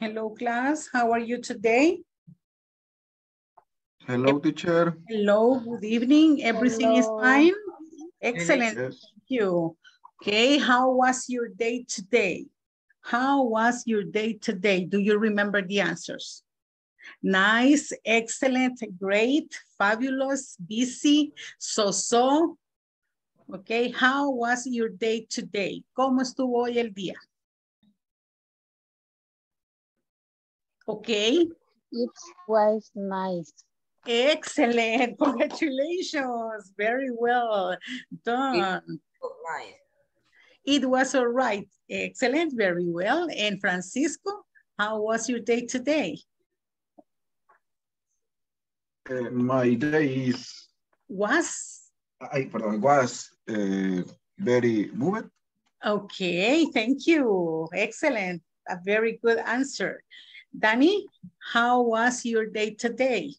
Hello, class. How are you today? Hello, teacher. Hello, good evening. Everything is fine? Excellent, Yes. thank you. Okay, how was your day today? How was your day today? Do you remember the answers? Nice, excellent, great, fabulous, busy, so-so. Okay, how was your day today? ¿Cómo estuvo hoy el día? Okay, It was nice. excellent, congratulations, very well done. It was all right. Excellent, very well. And Francisco, how was your day today? Uh, my day is, Was? ay, perdón, was uh, very moved. Okay, thank you. Excellent. A very good answer. Danny, how was your day today?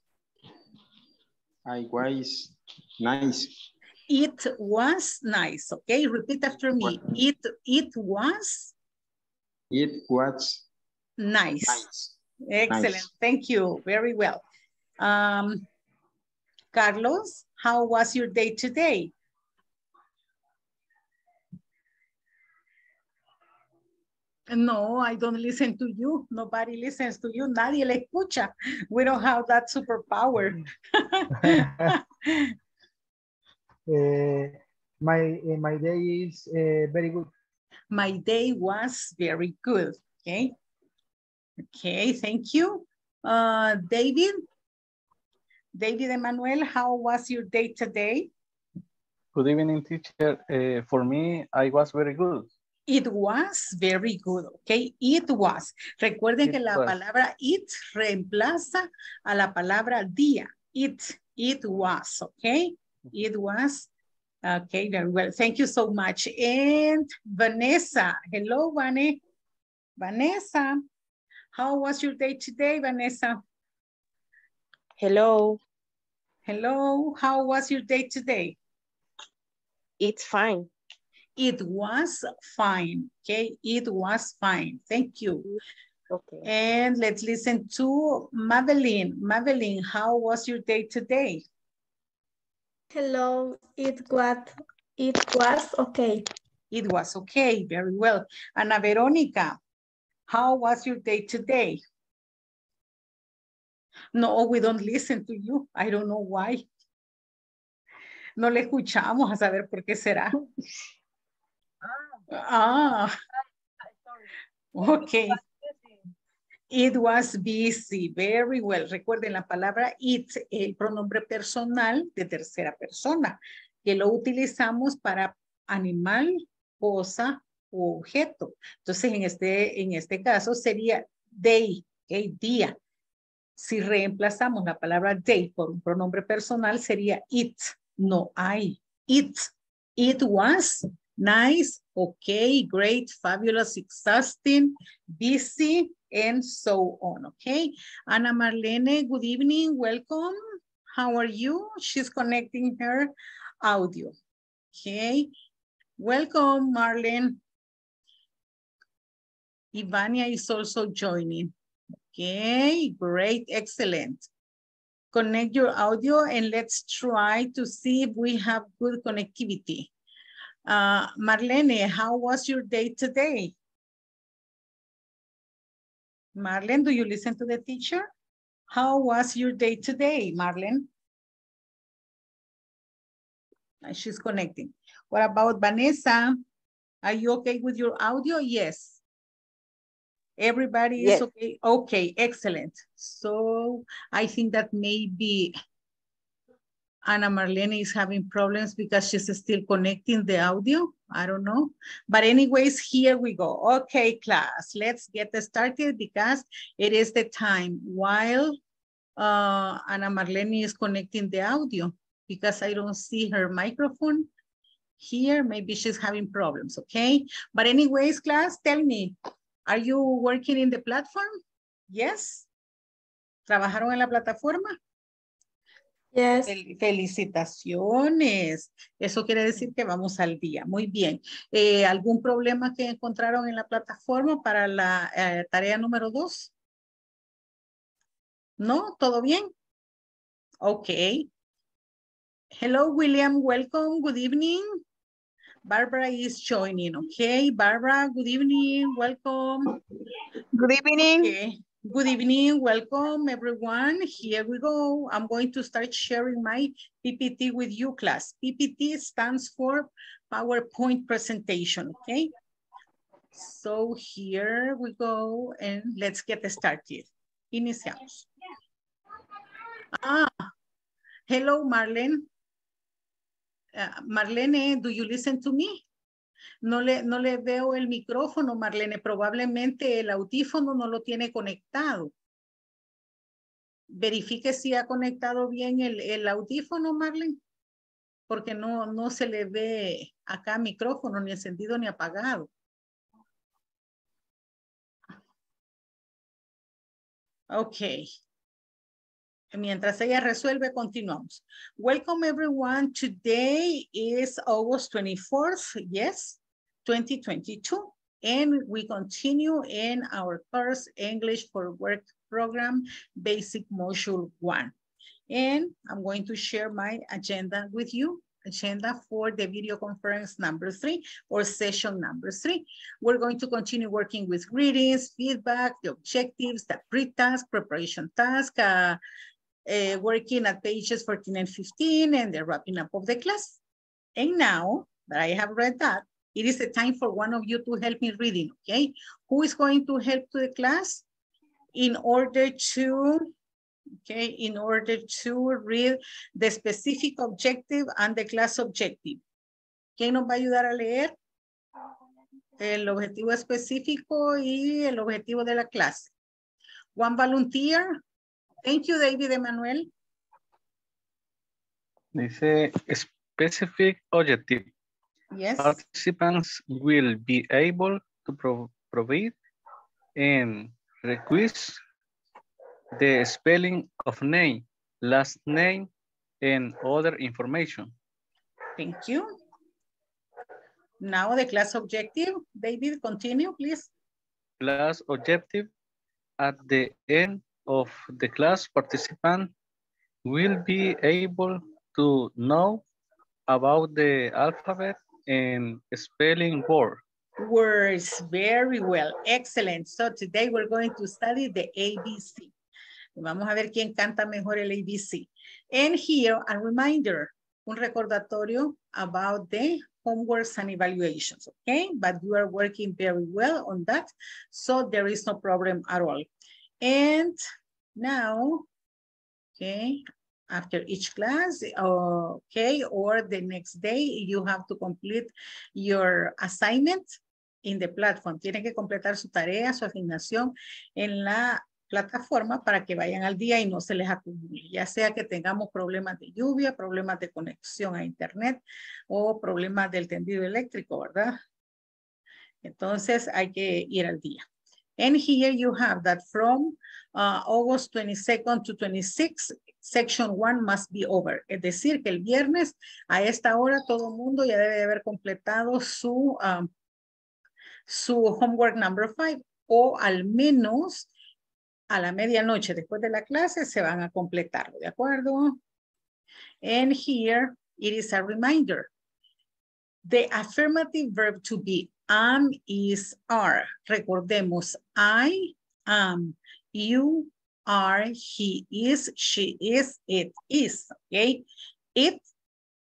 I was nice. It was nice. Okay, repeat after me. It, it was It was nice. nice. Excellent. Nice. Thank you. Very well. Um, Carlos, how was your day today? No, I don't listen to you. Nobody listens to you. Nadie le escucha. We don't have that superpower. Uh, my uh, my day is uh, very good. My day was very good. Okay. Okay, thank you. Uh, David? David Emmanuel, how was your day today? Good evening, teacher. Uh, for me, I was very good. It was very good, okay? It was. Recuerden It que la was. palabra it reemplaza a la palabra día. It, it was, okay? It was. Okay, very well. Thank you so much. And Vanessa, hello, Vane. Vanessa, how was your day today, Vanessa? Hello, Hello, how was your day today? it's fine. It was fine, okay? It was fine. Thank you. Okay. And let's listen to Madeline. Madeline, how was your day today? Hello, it was, it was okay. It was okay, very well. Ana Veronica, how was your day today? No, we don't listen to you. I don't know why. No le escuchamos a saber por qué será. Ah, ok. It was busy, very well. Recuerden la palabra it, el pronombre personal de tercera persona, que lo utilizamos para animal, cosa o objeto. Entonces, en este, en este caso sería day, ok, día. Si reemplazamos la palabra day por un pronombre personal, sería it, no I. It, it was nice, okay, great, fabulous, exhausting, busy, and so on, okay? Ana Marlene, good evening, welcome. How are you? She's connecting her audio, okay? Welcome, Marlene. Ivania is also joining. Okay, great, excellent. Connect your audio and let's try to see if we have good connectivity. Uh, Marlene, how was your day today? Marlene, do you listen to the teacher? How was your day today, Marlene? She's connecting. What about Vanessa? Are you okay with your audio? Yes. Everybody is Yes. okay? Okay, excellent. So I think that maybe Ana Marlene is having problems because she's still connecting the audio. I don't know. But anyways, here we go. Okay, class, let's get started because it is the time while uh, Ana Marlene is connecting the audio because I don't see her microphone here. Maybe she's having problems, okay? But anyways, class, tell me, are you working in the platform? Yes? ¿Trabajaron en la plataforma? Yes. Fel- Felicitaciones. Eso quiere decir que vamos al día. Muy bien. Eh, ¿Algún problema que encontraron en la plataforma para la eh, tarea número dos? ¿No? ¿Todo bien? Ok. Hello, William. Welcome. Good evening. Barbara is joining. Okay, Barbara, good evening. Welcome. Good evening. Okay. Good evening. Welcome, everyone. Here we go. I'm going to start sharing my PPT with you, class. PPT stands for PowerPoint presentation, okay? So here we go and let's get started. Iniciamos. Ah, hello, Marlene. Ah, Marlene, do you listen to me? No le, no le veo el micrófono, Marlene. Probablemente el audífono no lo tiene conectado. Verifique si ha conectado bien el, el audífono, Marlene. Porque no, no se le ve acá micrófono ni encendido ni apagado. Ok. Mientras ella resuelve, continuamos. Welcome everyone. Today is August 24th, yes, 2022. And we continue in our course English for Work program, basic module one. And I'm going to share my agenda with you, agenda for the video conference number three or session number three. We're going to continue working with greetings, feedback, the objectives, the pre-task, preparation task, uh, uh, working at pages 14 and 15 and the wrapping up of the class. And now that I have read that, it is the time for one of you to help me reading, okay? Who is going to help to the class in order to, okay, in order to read the specific objective and the class objective? ¿Quién nos va a ayudar a leer? El objetivo específico y el objetivo de la clase. One volunteer. Thank you, David Emanuel. Dice specific objective. Yes. Participants will be able to pro- provide and request the spelling of name, last name, and other information. Thank you. Now the class objective. David, continue, please. Class objective at the end of the class participant will be able to know about the alphabet and spelling word. Words, very well, excellent. So today we're going to study the ABC. Vamos a ver quién canta mejor el ABC. And here, a reminder, un recordatorio about the homeworks and evaluations, okay? But you are working very well on that, so there is no problem at all. And now, okay, after each class, okay, or the next day, you have to complete your assignment in the platform. Tienen que completar su tarea, su asignación en la plataforma para que vayan al día y no se les acumule, ya sea que tengamos problemas de lluvia, problemas de conexión a internet o problemas del tendido eléctrico, ¿verdad? Entonces hay que ir al día. And here you have that from uh, August 22nd to 26, section one must be over. Es decir, que el viernes a esta hora todo el mundo ya debe de haber completado su, um, su homework number five o al menos a la medianoche después de la clase se van a completar, ¿de acuerdo? And here it is a reminder. The affirmative verb to be am, is, are. Recordemos, I am, you are, he is, she is, it is, ¿ok? It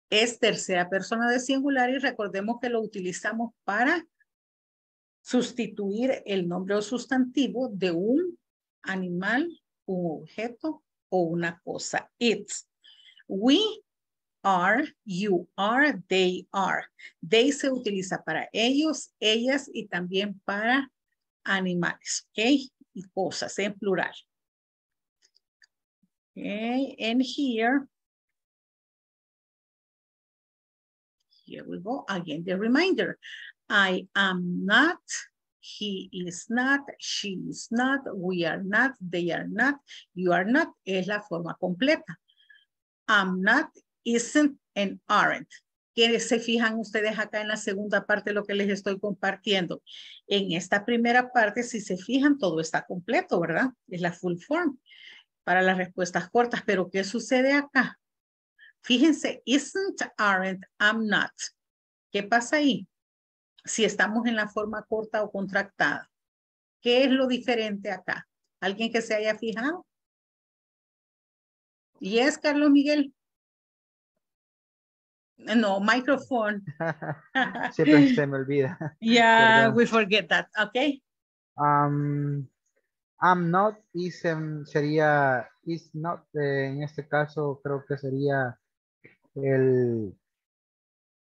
es tercera persona de singular y recordemos que lo utilizamos para sustituir el nombre o sustantivo de un animal, un objeto o una cosa. It's. We are, you are, they are. They se utiliza para ellos, ellas y también para animales, ¿ok? Y cosas en plural. Okay, and here, here we go again, the reminder. I am not, he is not, she is not, we are not, they are not, you are not, es la forma completa. am not, isn't, and aren't. Que se fijan ustedes acá en la segunda parte lo que les estoy compartiendo. En esta primera parte, si se fijan, todo está completo, ¿verdad? Es la full form para las respuestas cortas. Pero ¿qué sucede acá? Fíjense, isn't, aren't, am not. ¿Qué pasa ahí? Si estamos en la forma corta o contractada. ¿Qué es lo diferente acá? ¿Alguien que se haya fijado? Yes, Carlos Miguel. No, microphone. Siempre se me olvida. Yeah, Perdón. we forget that. Okay. Um, I'm not isn't sería is not. eh, en este caso creo que sería el,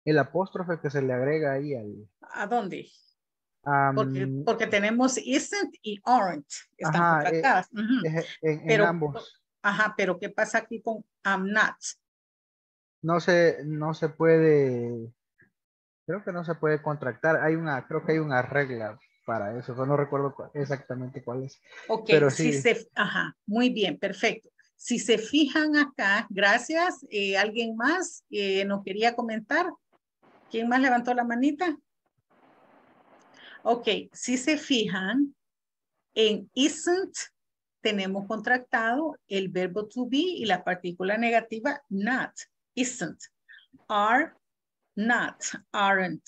el apóstrofe que se le agrega ahí al. ¿A dónde? am, Porque, porque tenemos isn't y aren't. Están Ajá, eh, en, en pero- ambos. Ajá, pero ¿qué pasa aquí con I'm not? No se, no se puede, creo que no se puede contractar. Hay una, creo que hay una regla para eso, no recuerdo cuál- exactamente cuál es. Ok, Pero si sí. se, ajá, muy bien, perfecto. Si se fijan acá, gracias. Eh, ¿Alguien más que nos quería comentar? ¿Quién más levantó la manita? Ok, si se fijan, en isn't tenemos contractado el verbo to be y la partícula negativa not, isn't. Are, not, aren't.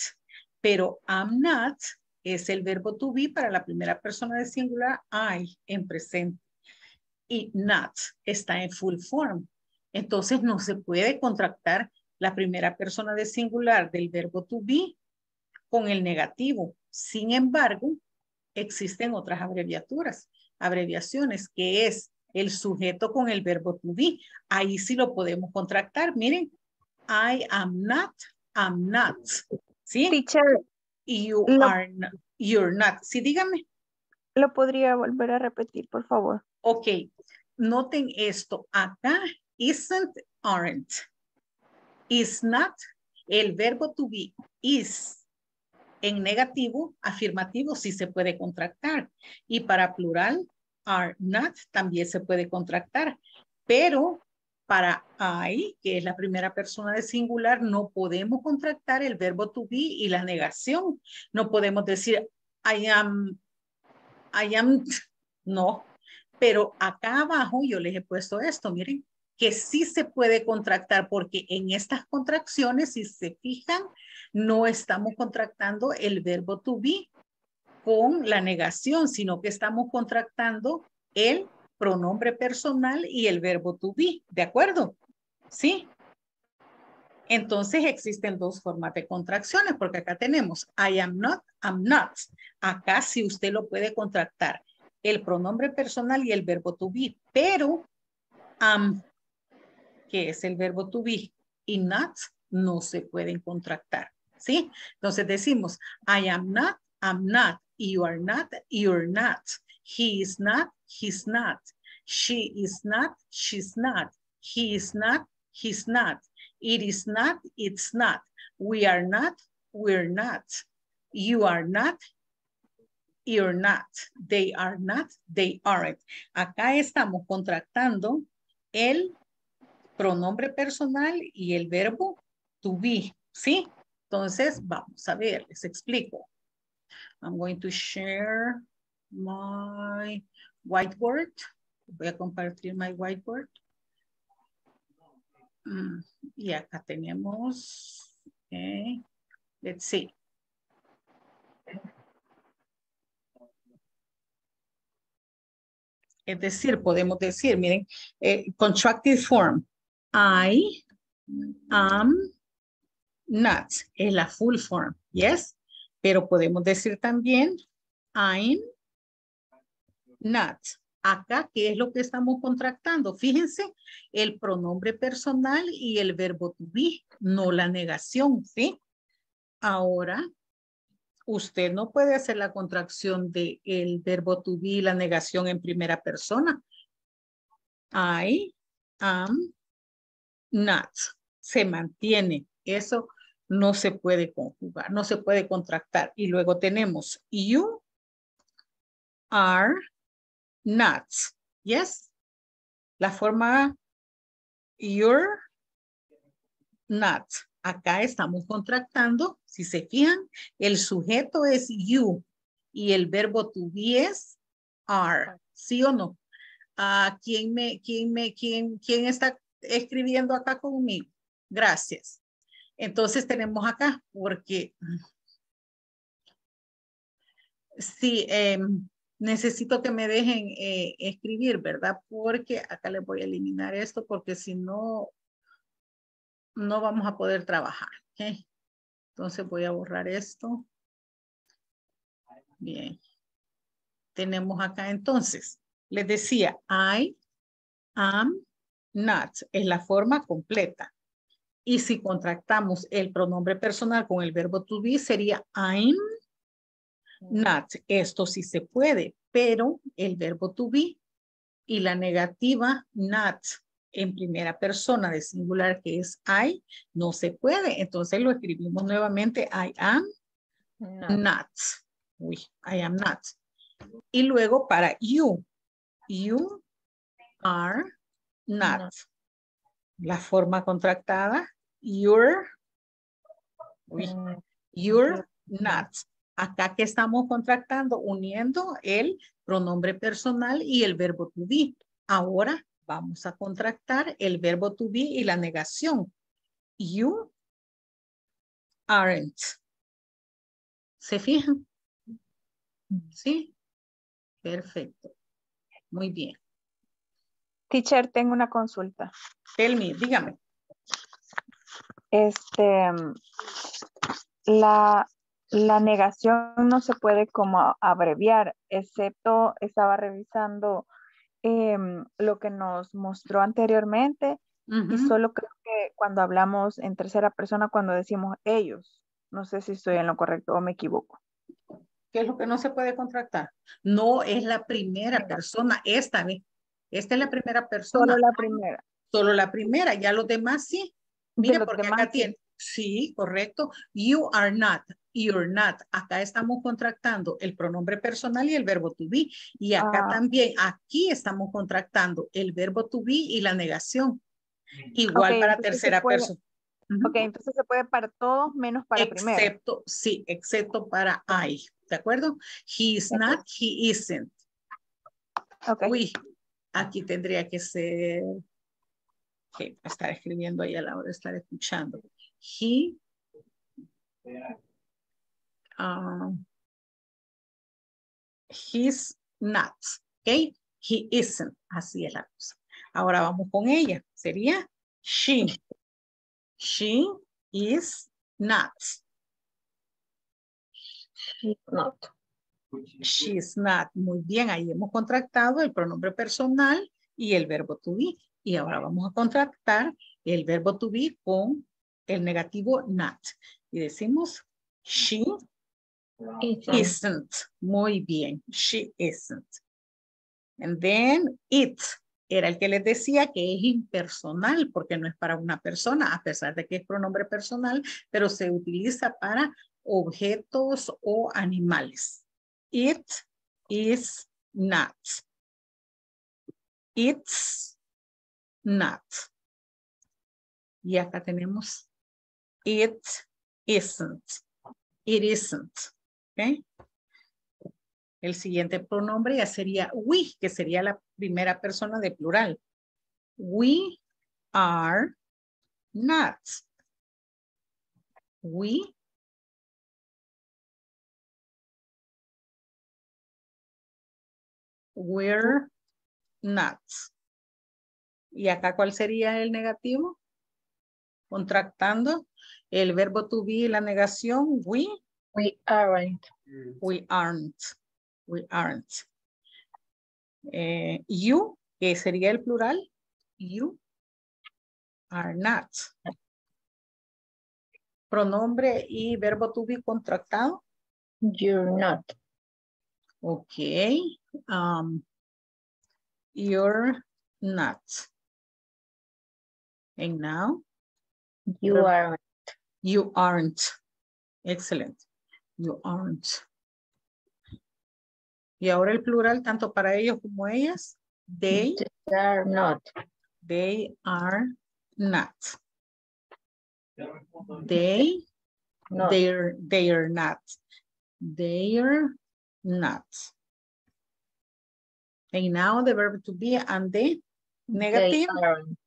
Pero am not es el verbo to be para la primera persona de singular, I en presente. Y not está en full form. Entonces no se puede contractar la primera persona de singular del verbo to be con el negativo. Sin embargo, existen otras abreviaturas, abreviaciones, que es el sujeto con el verbo to be. Ahí sí lo podemos contractar. Miren, I am not, am not. ¿Sí? You No. are not, you're not. Sí, dígame. ¿lo podría volver a repetir, por favor? Ok, noten esto. Acá, isn't, aren't. Is not, el verbo to be is. En negativo, afirmativo, sí se puede contractar. Y para plural, are not, también se puede contractar. Pero para I, que es la primera persona de singular, no podemos contractar el verbo to be y la negación. No podemos decir, I am, I am, no. Pero acá abajo yo les he puesto esto, miren, que sí se puede contractar porque en estas contracciones, si se fijan, no estamos contractando el verbo to be con la negación, sino que estamos contractando el pronombre personal y el verbo to be, ¿de acuerdo? ¿Sí? Entonces existen dos formas de contracciones, porque acá tenemos I am not, I'm not. Acá sí usted lo puede contractar el pronombre personal y el verbo to be, pero am, que es el verbo to be, y not no se pueden contractar, ¿sí? Entonces decimos, I am not, I'm not, you are not, you're not, he is not, he's not, she is not, she's not, he is not, he's not, it is not, it's not, we are not, we're not, you are not, you're not, they are not, they aren't. Acá estamos contractando el pronombre personal y el verbo to be, ¿sí? Entonces, vamos a ver, les explico. I'm going to share my whiteboard. Voy a compartir my whiteboard. Mm, y acá tenemos, okay, let's see. Es decir, podemos decir, miren, eh, contracted form. I am not. Es la full form, yes. Pero podemos decir también, I'm not. Acá, ¿qué es lo que estamos contractando? Fíjense, el pronombre personal y el verbo to be, no la negación, ¿sí? Ahora, usted no puede hacer la contracción de el verbo to be la negación en primera persona. I am not. Se mantiene. Eso no se puede conjugar, no se puede contractar. Y luego tenemos you are not. Yes. La forma you're not. Acá estamos contractando, si se fijan, el sujeto es you y el verbo to be es are, ¿sí o no? Ah, ¿quién, me, quién, me, quién, ¿Quién está escribiendo acá conmigo? Gracias. Entonces tenemos acá, porque sí, em, necesito que me dejen eh, escribir, ¿verdad? Porque acá les voy a eliminar esto, porque si no, no vamos a poder trabajar. Entonces voy a borrar esto. Bien. Tenemos acá entonces, les decía, I am not, es la forma completa. Y si contractamos el pronombre personal con el verbo to be, sería I'm not. Esto sí se puede, pero el verbo to be y la negativa not en primera persona de singular que es I, no se puede. Entonces lo escribimos nuevamente I am not. Uy, I am not. Y luego para you, you are not. La forma contractada, you're, uy, Mm, you're not. Acá que estamos contractando, uniendo el pronombre personal y el verbo to be. Ahora vamos a contractar el verbo to be y la negación. You aren't. ¿Se fijan? Sí. Perfecto. Muy bien. Teacher, tengo una consulta. Tell me, dígame. Este, la, la negación no se puede como abreviar, excepto estaba revisando em, lo que nos mostró anteriormente y solo creo que cuando hablamos en tercera persona, cuando decimos ellos, no sé si estoy en lo correcto o me equivoco. ¿Qué es lo que no se puede contractar? No es la primera persona esta vez. Esta es la primera persona. Solo la primera. Solo la primera, ya los demás sí. Mire, porque acá sí. tiene. Sí, correcto. You are not. You're not. Acá estamos contractando el pronombre personal y el verbo to be. Y acá Ah. también, aquí estamos contractando el verbo to be y la negación. Igual para tercera persona. Ok, entonces se puede para todos menos para primero. Excepto, sí, excepto para I. ¿De acuerdo? He is not, he isn't. Ok. Uy, aquí tendría que ser. que estar escribiendo ahí a la hora de estar escuchando. He. um, he's not. Ok. He isn't. Así es la cosa. Ahora vamos con ella. Sería she. She is not. Not. She is not. Muy bien, ahí hemos contractado el pronombre personal y el verbo to be. Y ahora vamos a contractar el verbo to be con el negativo not. Y decimos, she Isn't. isn't. Muy bien, she isn't. And then it era el que les decía que es impersonal porque no es para una persona, a pesar de que es pronombre personal, pero se utiliza para objetos o animales. It is not. It's not. Y acá tenemos it isn't. It isn't. ¿ok? El siguiente pronombre ya sería we, que sería la primera persona de plural. We are not. We we're not. ¿Y acá cuál sería el negativo? Contractando el verbo to be y la negación, we We aren't. We aren't. We aren't. Eh, you, que sería el plural. You are not. Pronombre y verbo to be contractado. You're not. Okay. Um, you're not. And now You aren't. you aren't. Excellent. You aren't. Y ahora el plural, tanto para ellos como ellas. They They are not. They are not. They, Not. they're, they're not. They're not. And now the verb to be and the negative, They aren't.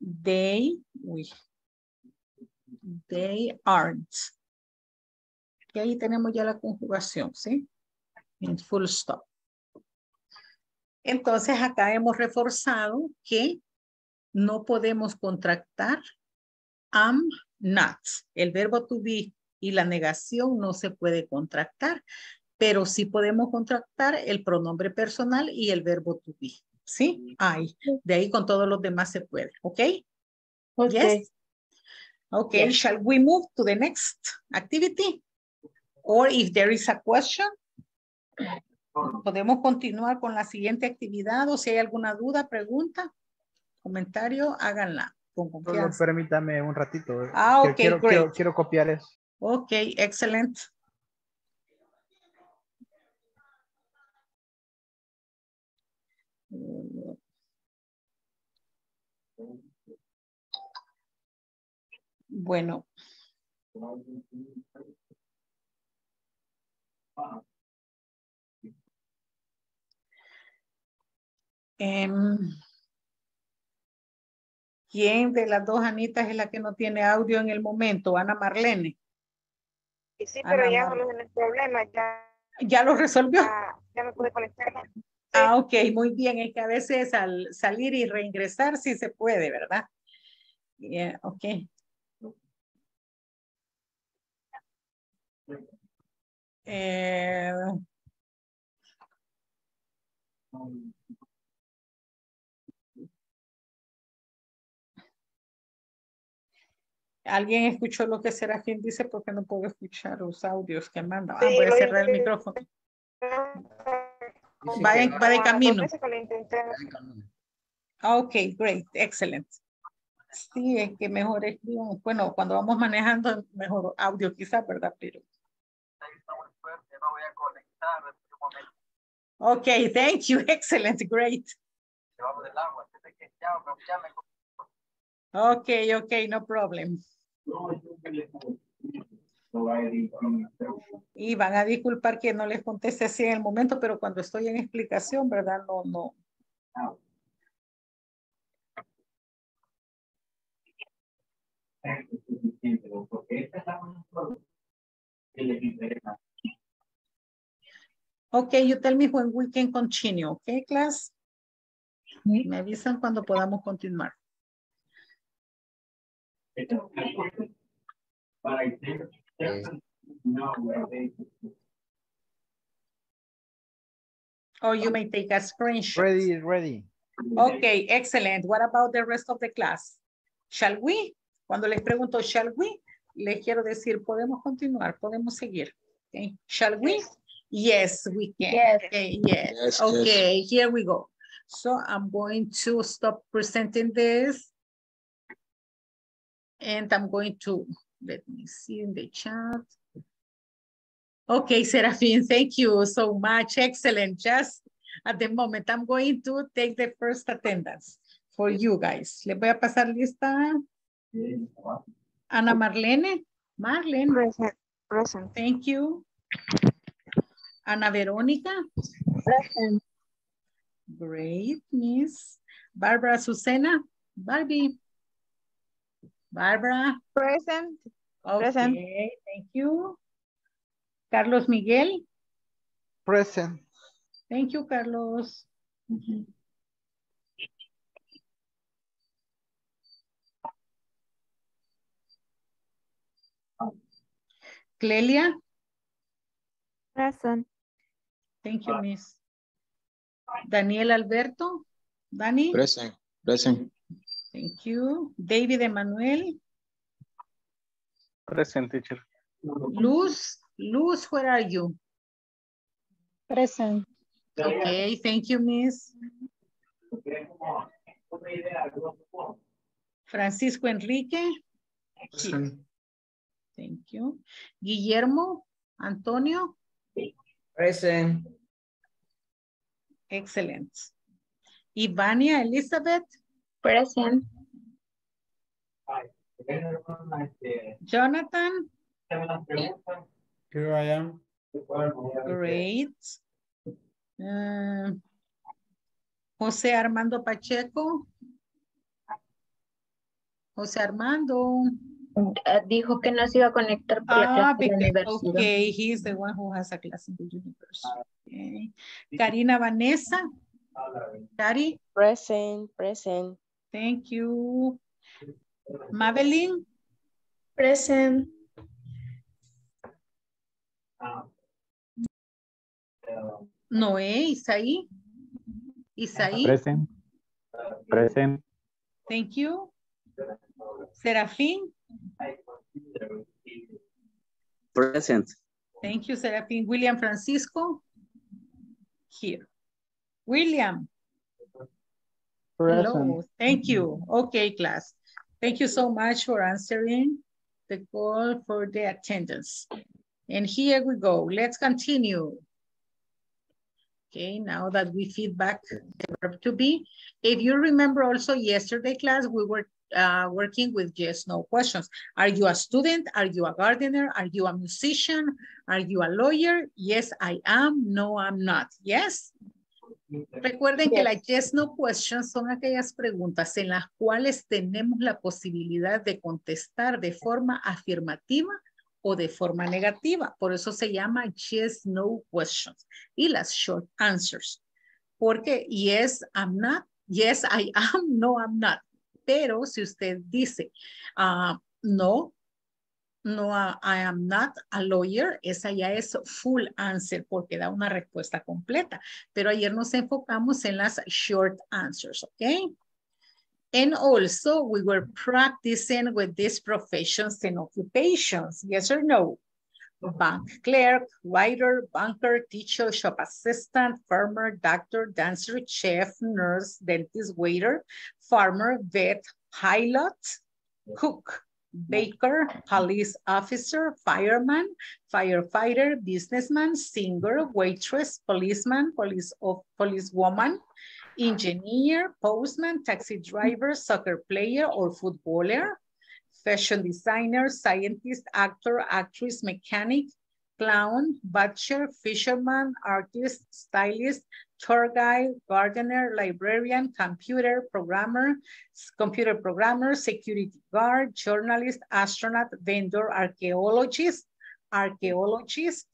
they, we, they aren't. Y ahí tenemos ya la conjugación, ¿sí? En full stop. Entonces acá hemos reforzado que no podemos contractar am not. El verbo to be y la negación no se puede contractar, pero sí podemos contractar el pronombre personal y el verbo to be. ¿Sí? Ay, de ahí con todos los demás se puede, ¿ok? Okay. Yes. Okay, shall we move to the next activity? Or if there is a question, podemos continuar con la siguiente actividad o si hay alguna duda, pregunta, comentario, háganla con Solo confianza. permítame un ratito. eh, Ah, ok, quiero, great. quiero, quiero copiar eso. Ok, excellent. Bueno. Em, ¿Quién de las dos Anitas es la que no tiene audio en el momento? Ana Marlene. Sí, pero ya Mar- el problema, ya, ¿Ya lo resolvió? ya, ya me pude conectar. Ah, ok, muy bien. Es que a veces al salir y reingresar sí se puede, ¿verdad? Yeah, ok. Eh, ¿Alguien escuchó lo que Serafín dice? Porque no puedo escuchar los audios que manda. Ah, voy a cerrar el micrófono. Va, en- va de camino. Ah, Ok, great, excellent. Sí, es que mejor escriban. Bueno, cuando vamos manejando, mejor audio quizá, ¿verdad? Pero yo me voy a conectar. Este ok, thank you. Excellent, great. Llevamos del Ok, ok, no problem. Y van a disculpar que no les conteste así en el momento, pero cuando estoy en explicación, ¿verdad? No, no. Ah. Okay, you tell me when we can continue, okay, class? Me avisan cuando podamos continuar. Or you may take a screenshot. Ready, ready. Okay, excellent. What about the rest of the class? Shall we? Cuando les pregunto, shall we? Les quiero decir, podemos continuar, podemos seguir. Okay, shall we? Yes, we can. Yes. Okay, yes. Yes, yes. Okay, here we go. So I'm going to stop presenting this. And I'm going to, let me see in the chat. Okay, Serafin, thank you so much. Excellent. Just at the moment, I'm going to take the first attendance for you guys. Le voy a pasar lista. Ana Marlene. Marlene, Present, present. thank you. Ana Verónica. Present. Great, Miss. Barbara Susana. Barbie. Barbara. Present. Okay, Present. thank you. Carlos Miguel. Present. Thank you, Carlos. Clelia. Present. Thank you, Miss. Daniel Alberto. Dani. Present, present. Thank you. David Emanuel. Present, teacher. Luz. Luz, where are you? Present. Okay, thank you, Miss. Francisco Enrique. Here. Thank you. Guillermo Antonio. Present. Excellent. Ivania Elizabeth. Present. Jonathan, Here I am. great. Um, José Armando Pacheco. José Armando. Eh, Dijo que no se iba a conectar por la Ah, clase de la because, universidad. okay, he's the one who has a class in the university. Okay. Karina Vanessa. Cari, Present, present. thank you. Madeline, Present. Noé, Isaí. Isaí, Present. Present. thank you. Serafín, Present. thank you, Serafín. William Francisco, here. William, hello, thank you. Okay, class. Thank you so much for answering the call for the attendance. And here we go. Let's continue. Okay, now that we feedback the verb to be. If you remember also yesterday class, we were uh, working with yes, no questions. Are you a student? Are you a gardener? Are you a musician? Are you a lawyer? Yes, I am. No, I'm not. Yes. Recuerden que las yes, no questions son aquellas preguntas en las cuales tenemos la posibilidad de contestar de forma afirmativa o de forma negativa. Por eso se llama yes, no questions. Y las short answers. Porque yes, I'm not. Yes, I am. No, I'm not. Pero si usted dice, ah, no, no, ah, I am not a lawyer, esa ya es full answer porque da una respuesta completa. Pero ayer nos enfocamos en las short answers, ¿ok? And also we were practicing with these professions and occupations, yes or no? Bank clerk, writer, banker, teacher, shop assistant, farmer, doctor, dancer, chef, nurse, dentist, waiter, farmer, vet, pilot, cook, baker, police officer, fireman, firefighter, businessman, singer, waitress, policeman, police of policewoman, engineer, postman, taxi driver, soccer player or footballer, fashion designer, scientist, actor, actress, mechanic, clown, butcher, fisherman, artist, stylist, tour guide, gardener, librarian, computer programmer, computer programmer, security guard, journalist, astronaut, vendor, archaeologist, archaeologist,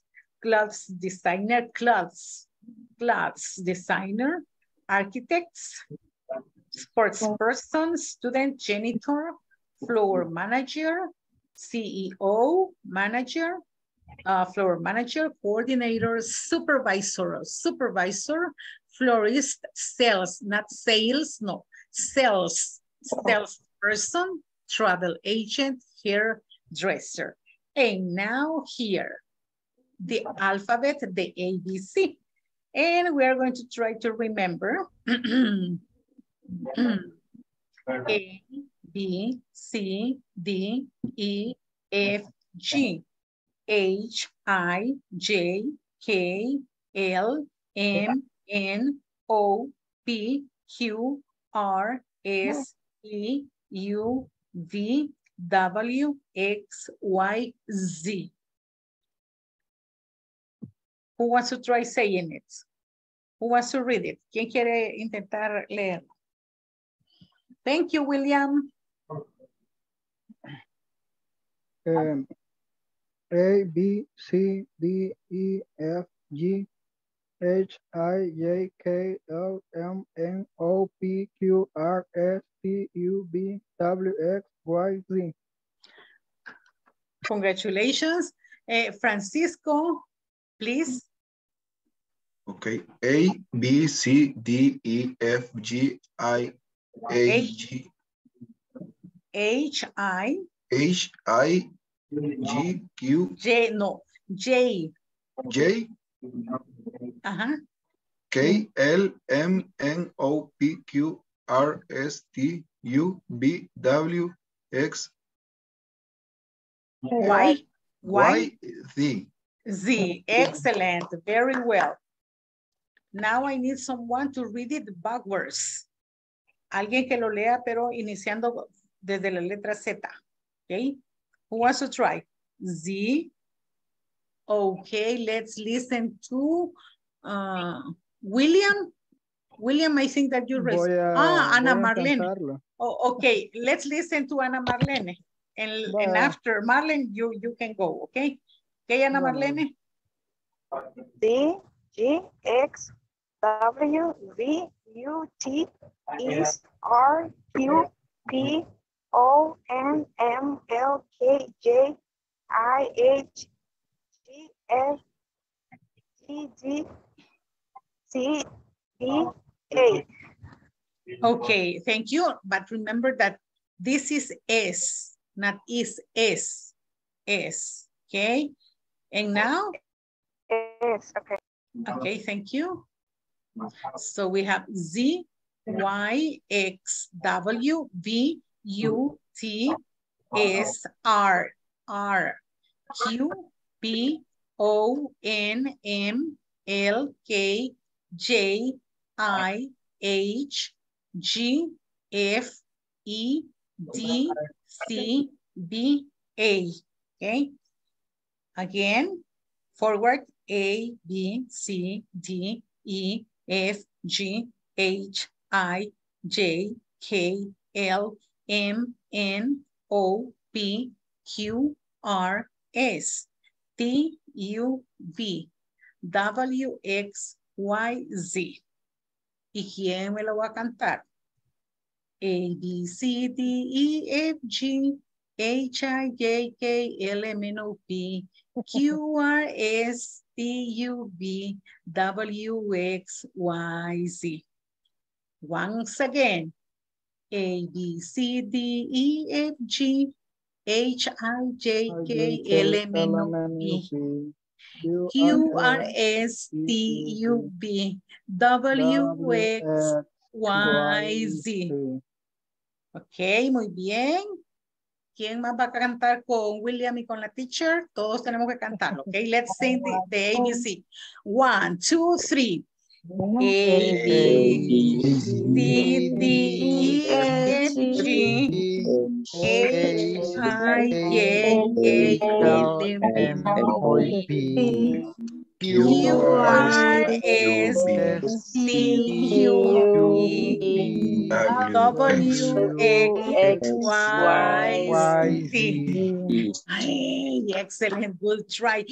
clothes designer, clothes, clothes designer, architects, sports person, student, janitor, floor manager, CEO, manager, uh, floor manager, coordinator, supervisor, supervisor, florist, sales, not sales, no, sales, salesperson, travel agent, hairdresser. And now here, the alphabet, the ABC. And we are going to try to remember A, B, C, D, E, F, G, H, I, J, K, L, M, N, O, P, Q, R, S, E, U, V, W, X, Y, Z. Who wants to try saying it? Who wants to read it? ¿Quién quiere intentar leerlo? Thank you, William. Um, A, B, C, D, E, F, G, H, I, J, K, L, M, N, O, P, Q, R, S, T, U, V, W, X, Y, Z. Congratulations. Eh, Francisco, please. Okay. A, B, C, D, E, F, G, I, H, G, H, I, H, I, G, Q, J, no, J. J, Ajá. K, L, M, N, O, P, Q, R, S, T, U, V, W, X, Y, Y, Z. Z. Excellent. Very well. Now I need someone to read it backwards. Alguien que lo lea, pero iniciando desde la letra Z. Okay, who wants to try? Z. Okay, let's listen to uh, William. William, I think that you raised. Voy a- ah, Ana Marlene. Oh, okay, let's listen to Ana Marlene. And, and after Marlene, you, you can go, okay? Okay, Ana Bueno. Marlene? D, G, X, W, V, U, T, is R, Q, P, O, N, M, L, K, J, I, H, G, F, G, G, C, B, A. Okay, thank you. But remember that this is S, not is S. S, okay? And now? S, okay. Okay, thank you. So we have Z, Y, X, W, V, U, T, S, R, R, Q, P, O, N, M, L, K, J, I, H, G, F, E, D, C, B, A. Okay. Again, forward A, B, C, D, E, F, G, H, I, J, K, L, M, N, O, P, Q, R, S, T, U, V, W, X, Y, Z. ¿Y quién me lo va a cantar? A, B, C, D, E, F, G, H, I, J, K, L, M, N, O, P, Q, R, S, T, U, V, W, X, Y, Z. Once again, A, B, C, D, E, F, G, H, I, J, K, L, M, N, O, P, Q, R, S, T, U, V, W, X, Y, Z. Ok, muy bien. ¿Quién más va a cantar con William y con la teacher? Todos tenemos que cantarlo. Ok, let's sing the, the ABC. One, two, three. A, B, C, D, E, F, G, H, I, J, K, L, M, O, P, Q, R, S, T, U, V, W, X, Y, Z. Hey, excellent, good try.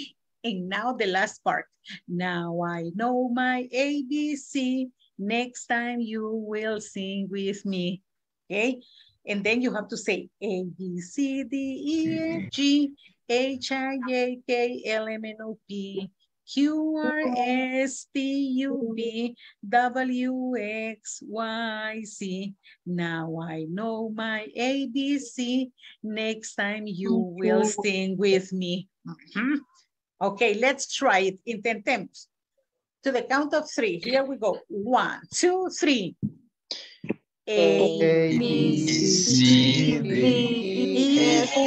And now the last part. Now I know my ABC. Next time you will sing with me. Okay? And then you have to say A, B, C, D, E, F, G, H, I, J, K, L, M, N, O, P, Q, R, S, T, U, V, W, X, Y, Z. Now I know my ABC. Next time you will sing with me. Mhm. Okay, let's try it. Intentemos. To the count of three. Here we go. One, two, three. A, B, C, D, E,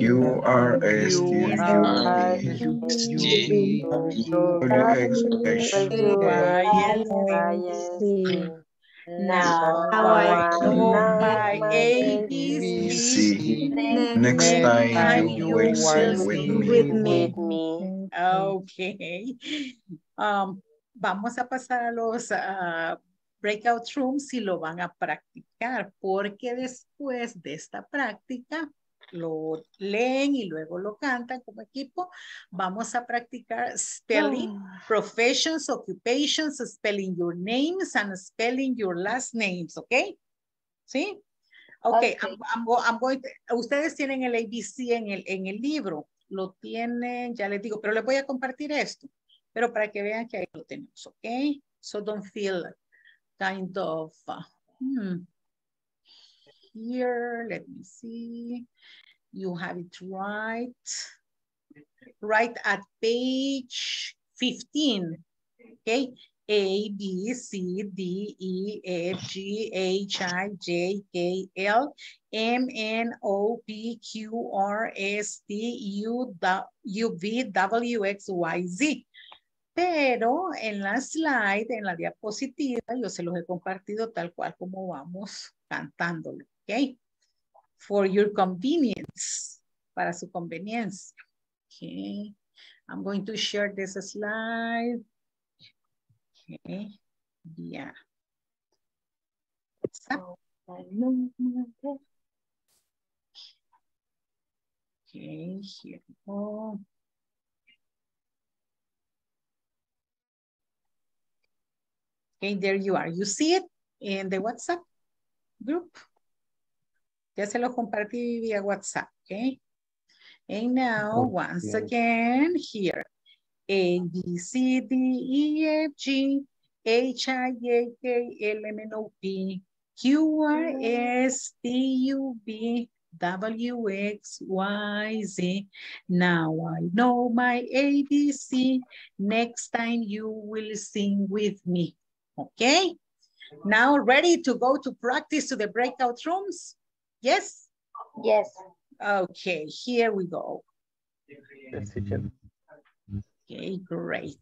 U R S T U V W X H Now I know my ABC. Next time you will sing with me. Okay. Um, vamos a pasar a los ah, breakout rooms y lo van a practicar, porque después de esta práctica lo leen y luego lo cantan como equipo. Vamos a practicar spelling, professions, occupations, spelling your names and spelling your last names, ¿ok? ¿Sí? Ok, I'm, I'm go- I'm going to- ustedes tienen el ABC en el, en el libro, lo tienen, ya les digo, pero les voy a compartir esto, pero para que vean que ahí lo tenemos, ¿ok? So don't feel kind of, uh, hmm. Here, let me see. You have it right. Right at page 15. Okay. A, B, C, D, E, F, G, H, I, J, K, L, M, N, O, P, Q, R, S, T, U, W, V, W, X, Y, Z. Pero en la slide, en la diapositiva, yo se los he compartido tal cual como vamos cantándolo, ¿ok? For your convenience, para su conveniencia. Okay. I'm going to share this slide. Okay. Yeah. Okay, here we go. Okay, there you are. You see it in the WhatsApp group? Ya se lo compartí via WhatsApp, okay? And now, once again, here. A, B, C, D, E, F, G, H, I, J, K, L, M, N, O, P, Q, R, S, T, U, V, W, X, Y, Z. Now I know my ABC. Next time you will sing with me. Okay? Now ready to go to practice to the breakout rooms? Yes? Yes. Okay, here we go. Yes. Okay, great.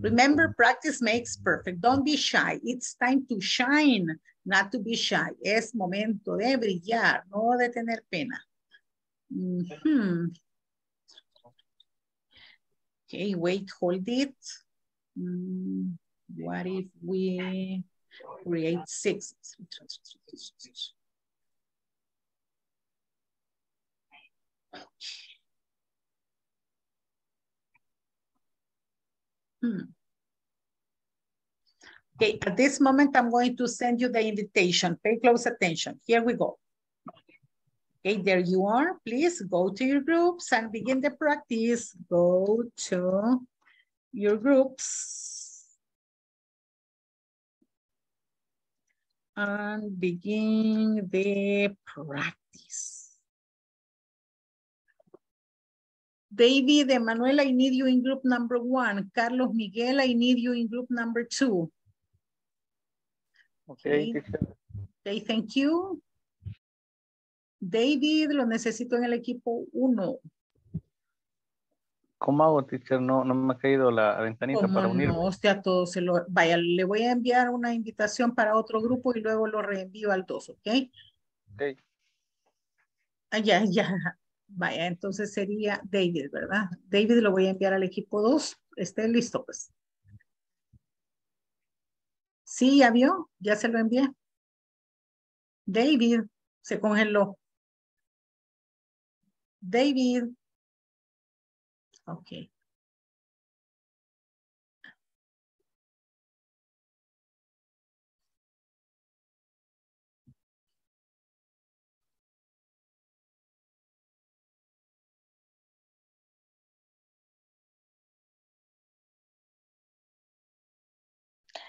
Remember, practice makes perfect. Don't be shy. It's time to shine, not to be shy. Es momento de brillar, no de tener pena. Mhm. Okay, wait, hold it. Mm, what if we create six? Hmm. Okay, at this moment, I'm going to send you the invitation. Pay close attention. Here we go. Okay, there you are. Please go to your groups and begin the practice. Go to your groups. And begin the practice. David, Emanuela, I need you in group number one. Carlos Miguel, I need you in group number two. Okay. Okay, thank you. David, lo necesito en el equipo uno. ¿Cómo hago, teacher? No, no me ha caído la ventanita para unirme. no, o sea, todo se lo, vaya, le voy a enviar una invitación para otro grupo y luego lo reenvío al dos, ¿ok? Ok. Ah, ya, ya. Vaya, entonces sería David, ¿verdad? David lo voy a enviar al equipo 2. Esté listo, pues. Sí, ya vio, ya se lo envié. David, se congeló. David. Ok.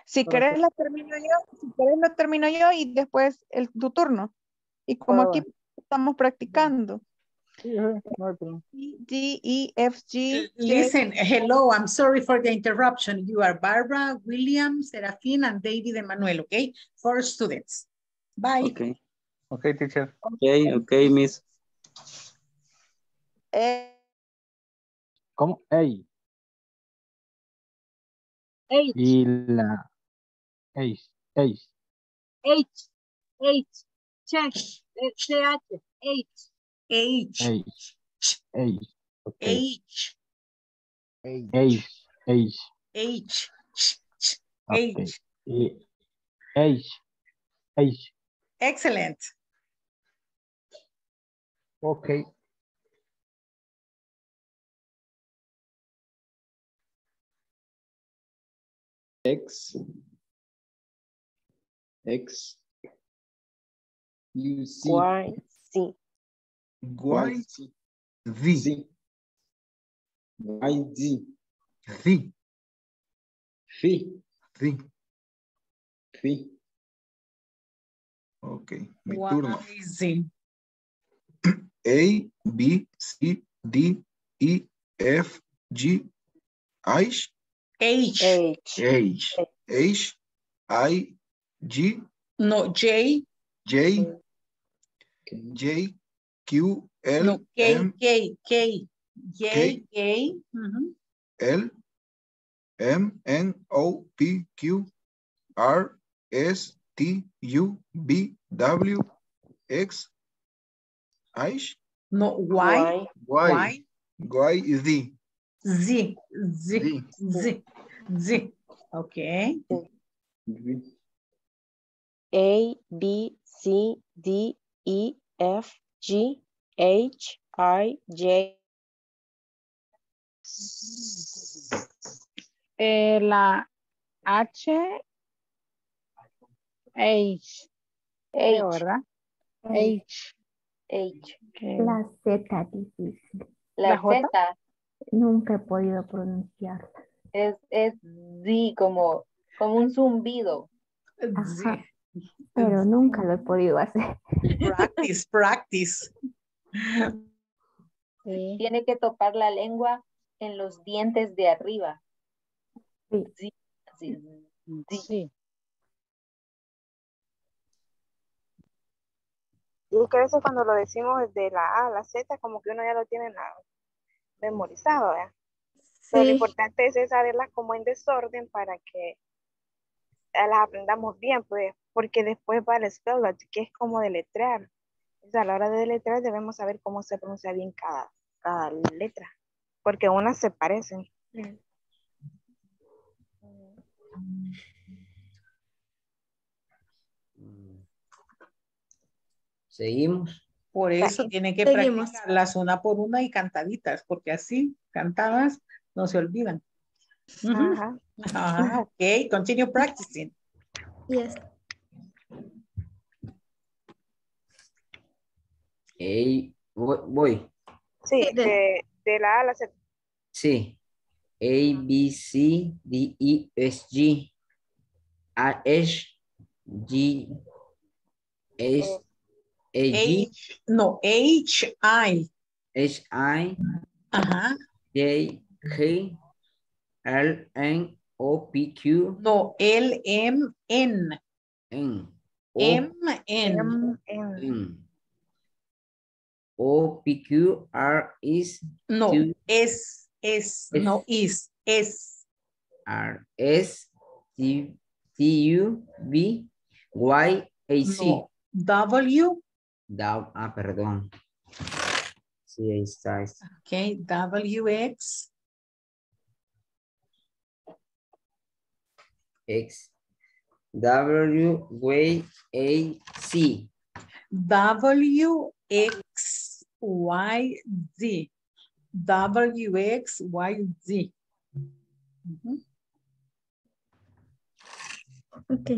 Si querés la termino yo, si querés la termino yo y después el, tu turno. Y como aquí estamos practicando. D, E, F, G, J. Listen, hello, I'm sorry for the interruption. You are Barbara, William, Serafin, and David Emanuel, okay? Four students. Bye. Okay. Okay, teacher. Okay, okay, miss. Eh, ¿Cómo? Ey. H, Y la... Ey. Ey. H, H, check, CH, H, H, Ey. Ey. Ok. H, Ey. Ey. H, Ok. H. Y- Ey. Ey. Excellent. Ok. X. X. U, C. Y, C. Z. Y, D. Z, Phi. Z. Phi. Ok, mi turno. A, B, C, D, E, F, G, H, H. H. H, H, I, G, No, J. J, J, Q, L, No, K, M, K, K. J, K. K. L, M N O P Q R S T U B W X H No, Y, Y Y Z Z, Z, Z, Z. Okay. A, B, C, D, E, F, G, H, I, J. Eh, la H, H, creo, ¿verdad? H. H. La Z difícil. La, ¿La J? Z Nunca he podido pronunciarla. es, es Z, como, como un zumbido. Ajá. Pero nunca lo he podido hacer. Practice, practice. Tiene que topar la lengua en los dientes de arriba. Sí. Z. Sí. Y es que a veces cuando lo decimos de la A a la Z, como que uno ya lo tiene memorizado, ¿verdad? Pero lo Sí. importante es saberlas como en desorden para que eh, las aprendamos bien, pues, porque después va el spell out, que es como deletrear. O sea, a la hora de deletrear debemos saber cómo se pronuncia bien cada, cada letra, porque unas se parecen. Seguimos. Por eso tiene que Seguimos. practicarlas una por una y cantaditas, porque así, cantadas, no se olvidan. Ajá. Ah, ok, continue practicing. Yes. Ey, voy, voy. Sí, Sí, de- de, de la A a la Z. Sí. A, B, C, D, E, S, G. A, H, G, S, A, G, H, no, H, I. H, I, Ajá. J, K, L, N, O, P, Q, No, L, M, N. N. O, M, N. M, N. N. O, P, Q, R, is, No, Q, S, S, no, is, S. R, S, T, T, U, V, Y, A, C. No, W, Da- ah, perdón. Sí, ahí está. ok, W, X, X. W, Y, A, C. W, X, Y, Z. W, X, Y, Z. Ujú. Ok.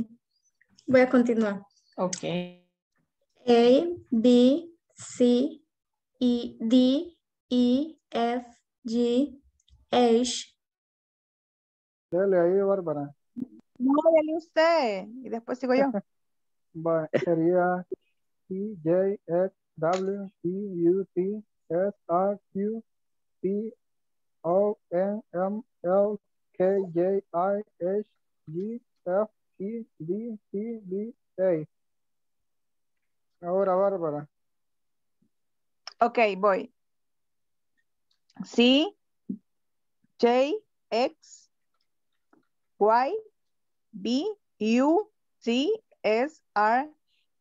Voy a continuar. Ok. A, B, C, E, D, E, F, G, H. Dale ahí, Bárbara. No, dale usted. Y después sigo yo. Va, sería T, J, X, W, T, U, T, S, R, Q, P, O, N, M, L, K, J, I, H, G, F, E, D, C, B, A. Ahora, Bárbara. Ok, voy. C, J, X, Y, B, U, C, S, R,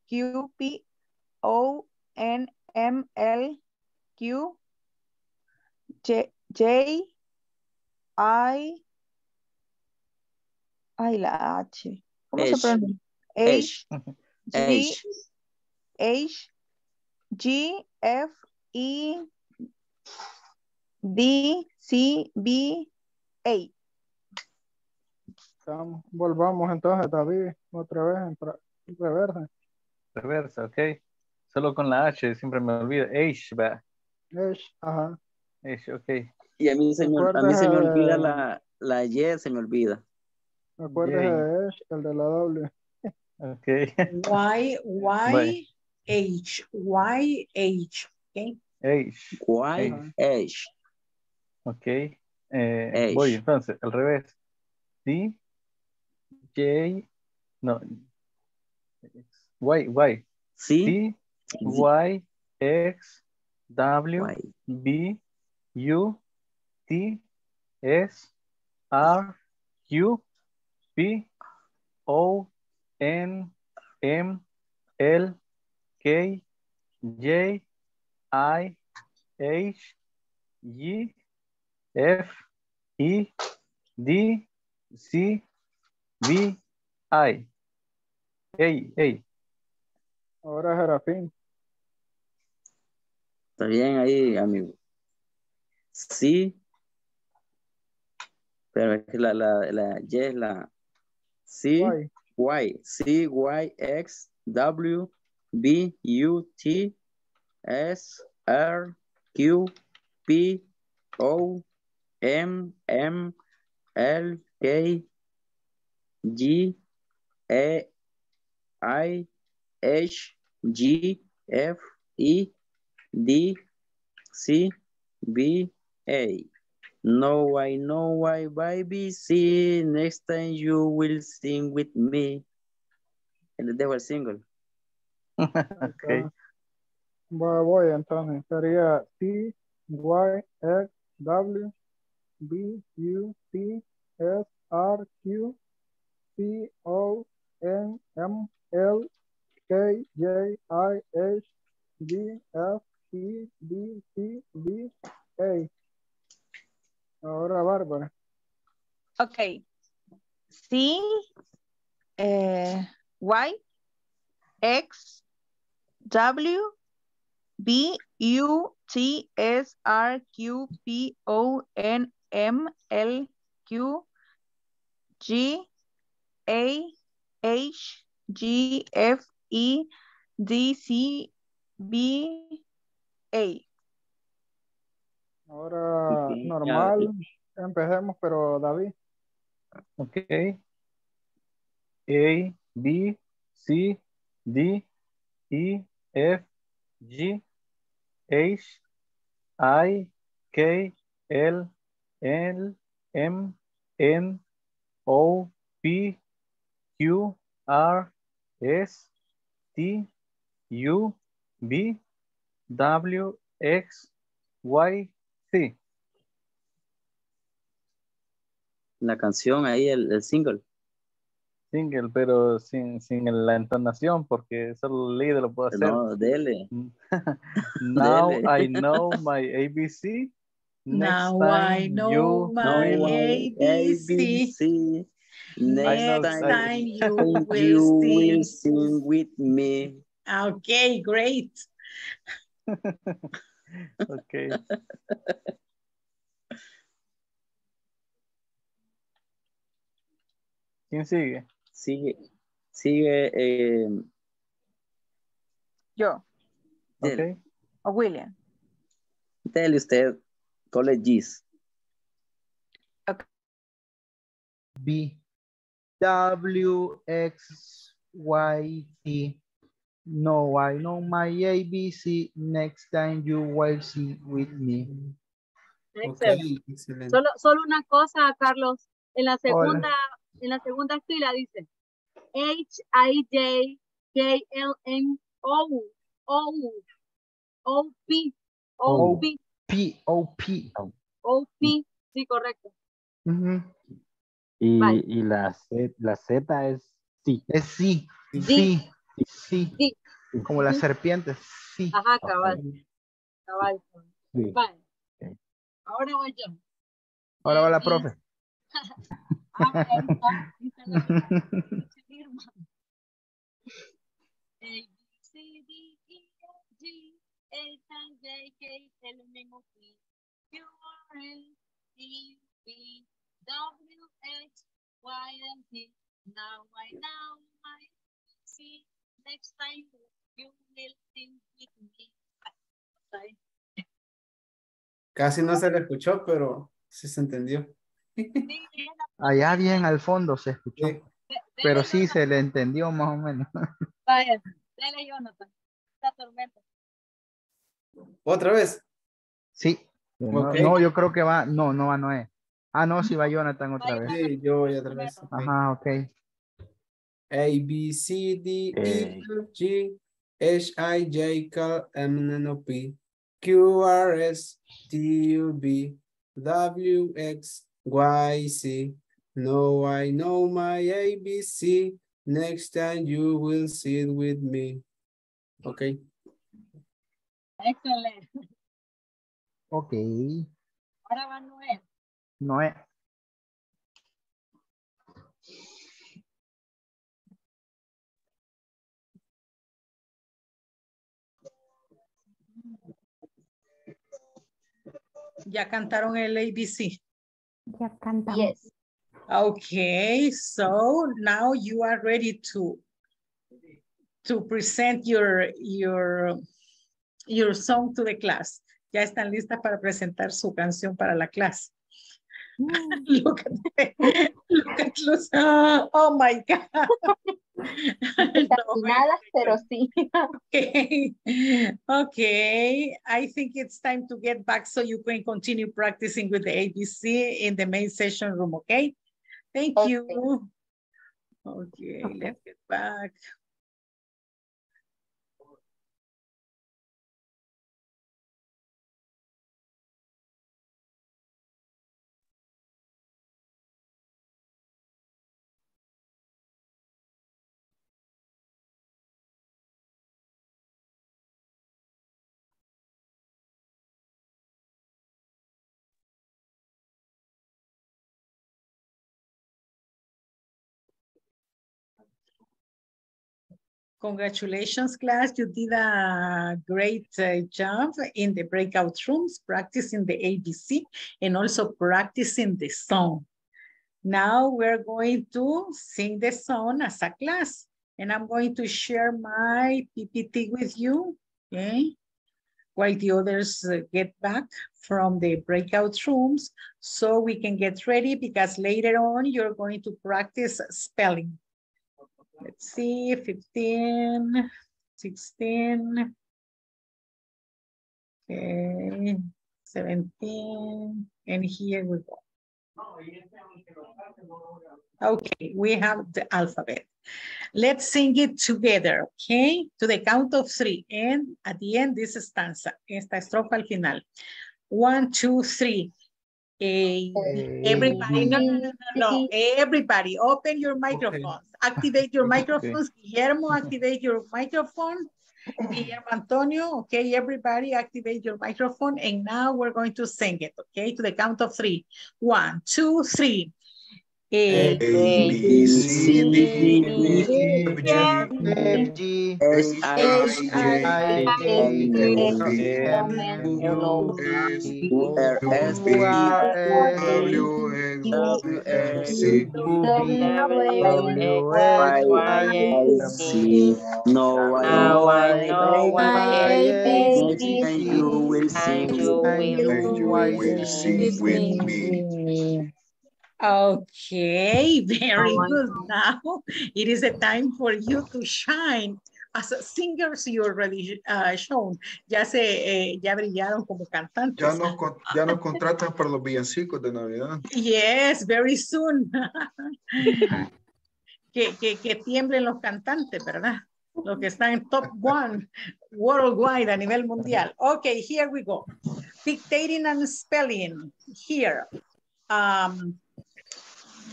Q, P, O, N, M, L, Q, J, J, I, ay, la H. ¿Cómo se H. pronuncia? H. H, G, H, G, F, E, D, C, B, A. Vamos, volvamos entonces, David, otra vez en reversa. Reversa, ok. Solo con la H siempre me olvida. H, va. H, ajá. H, ok. Y a mí se me, a mí se me olvida la, la Y, se me olvida. Acuérdese J. de H, el de la W. Ok. Y, Y, H, Y, H. Ok. H. Y, H. H. Ok. Eh, H. voy entonces, al revés. D, J, no. Y, Y. C, Y, X, W, Y. B, U, T, S, R, Q P O N M L K J I H G F E D C B I. Hey, hey. Ahora Serafín. Está bien ahí, amigo. Sí. Pero es que la, la, la Y es la C, Y. C, Y, X, W, B, U, T, S, R, Q, P, O, M, M, L, K, G, E, I, H, G, F, E, D, C, B, A. No, I know why, baby, see, next time you will sing with me. And they were single. okay. Voy, voy entonces. Sería T, Y, X, W, B, U, T, S, R, Q, P, O, N, M, L, K, J, I, H, D, F, E, D, C, B, A. Ahora Bárbara. Ok. C, eh, Y, X, W, B, U, T, S, R, Q, P, O, N, M, L, Q, G, A, H, G, F, E, D, C, B, A. Ahora Ok, ya. normal. Empecemos, pero David. Okay. A, B, C, D, E, F, G, H, I, K, L, L, M, N, O, P, Q, R, S, T, U, V, W, X, Y, Z. La canción ahí, el, el single. Single, pero sin, sin la entonación, porque solo leído lo puedo hacer. No, dele. Now Dele. I know my ABC. Next Now time I know you my will- ABC. ABC. Next Next time time you you will will sing. sing with me. Okay, great. Okay. ¿Quién sigue? Sigue, sigue, eh, Yo, dele, Okay. o William. dele usted, colleges. B. W, X, Y, T. No, I know my ABC. Next time you will see with me. Excel. excelente. Solo, solo una cosa, Carlos. En la segunda, en la segunda fila dice H I J K L N O O O P O P P, O, P. O P. Sí, correcto. Ujú. Y, y la, Z, la Z es sí. Es sí, Sí. sí, Sí. Como las serpientes, sí. Ajá, cabal. Cabal. Sí. Vale. Ahora voy yo. Ahora va la profe. See Next time you will sing with me. Casi no se le escuchó, pero sí se entendió. Allá bien al fondo se escuchó. Sí. Pero dele, sí se le entendió más o menos. Vaya, dale, Jonathan. La tormenta. ¿Otra vez? Sí. No, yo creo que va. No, no va Noé. Ah, no, sí va Jonathan otra vez. Sí, yo voy otra vez. Ajá, ok. A, B, C, D, E, Eh. F, G, H, I, J, K, M, N, O, P, Q, R, S, T, U, V, W, X, Y, Z. No, I know my ABC. Next time you will sit with me. Okay. Excellent. Ok. Ahora va Noé. Noé. Ya cantaron el ABC. Ya cantamos. Yes. Okay, so now you are ready to to present your your your song to the class. Ya están listas para presentar su canción para la clase. Mm. look at look at Luz. Oh, oh my God. Desafinadas, pero sí. Okay. Okay. I think it's time to get back so you can continue practicing with the ABC in the main session room, okay? Thank Okay. you. Okay, let's get back. Congratulations, class. You did a great uh, job in the breakout rooms, practicing the ABC and also practicing the song. Now we're going to sing the song as a class. And I'm going to share my PPT with you, okay? While the others uh, get back from the breakout rooms so we can get ready because later on you're going to practice spelling. Let's see, 15, 16, okay, 17, and here we go. Okay, we have the alphabet. Let's sing it together, okay? To the count of three. And at the end, this stanza, esta estrofa al final. One, two, three. Eh, everybody, no, no, no, no, no. Everybody, open your microphones. Activate your microphones. Guillermo, activate your microphone. Guillermo Antonio, okay, everybody activate your microphone. And now we're going to sing it, okay, to the count of three. One, two, three. A, B, C, D, E, F, G, H, I, I, J, K, M, L, S, U, R, S, T, W, X, Z, W, Y, Z. No, I know I know my my Next time ABC. you will sing You and you will will sing with me. Okay, very good. Now it is a time for you to shine. As singers, you already uh, shown. Ya se, eh, ya brillaron como cantantes. Ya nos, ya nos contratan para los villancicos de Navidad. Yes, very soon. que, que, que tiemblen los cantantes, ¿verdad? Los que están en top one worldwide a nivel mundial. Okay, here we go. Dictating and spelling here. Um,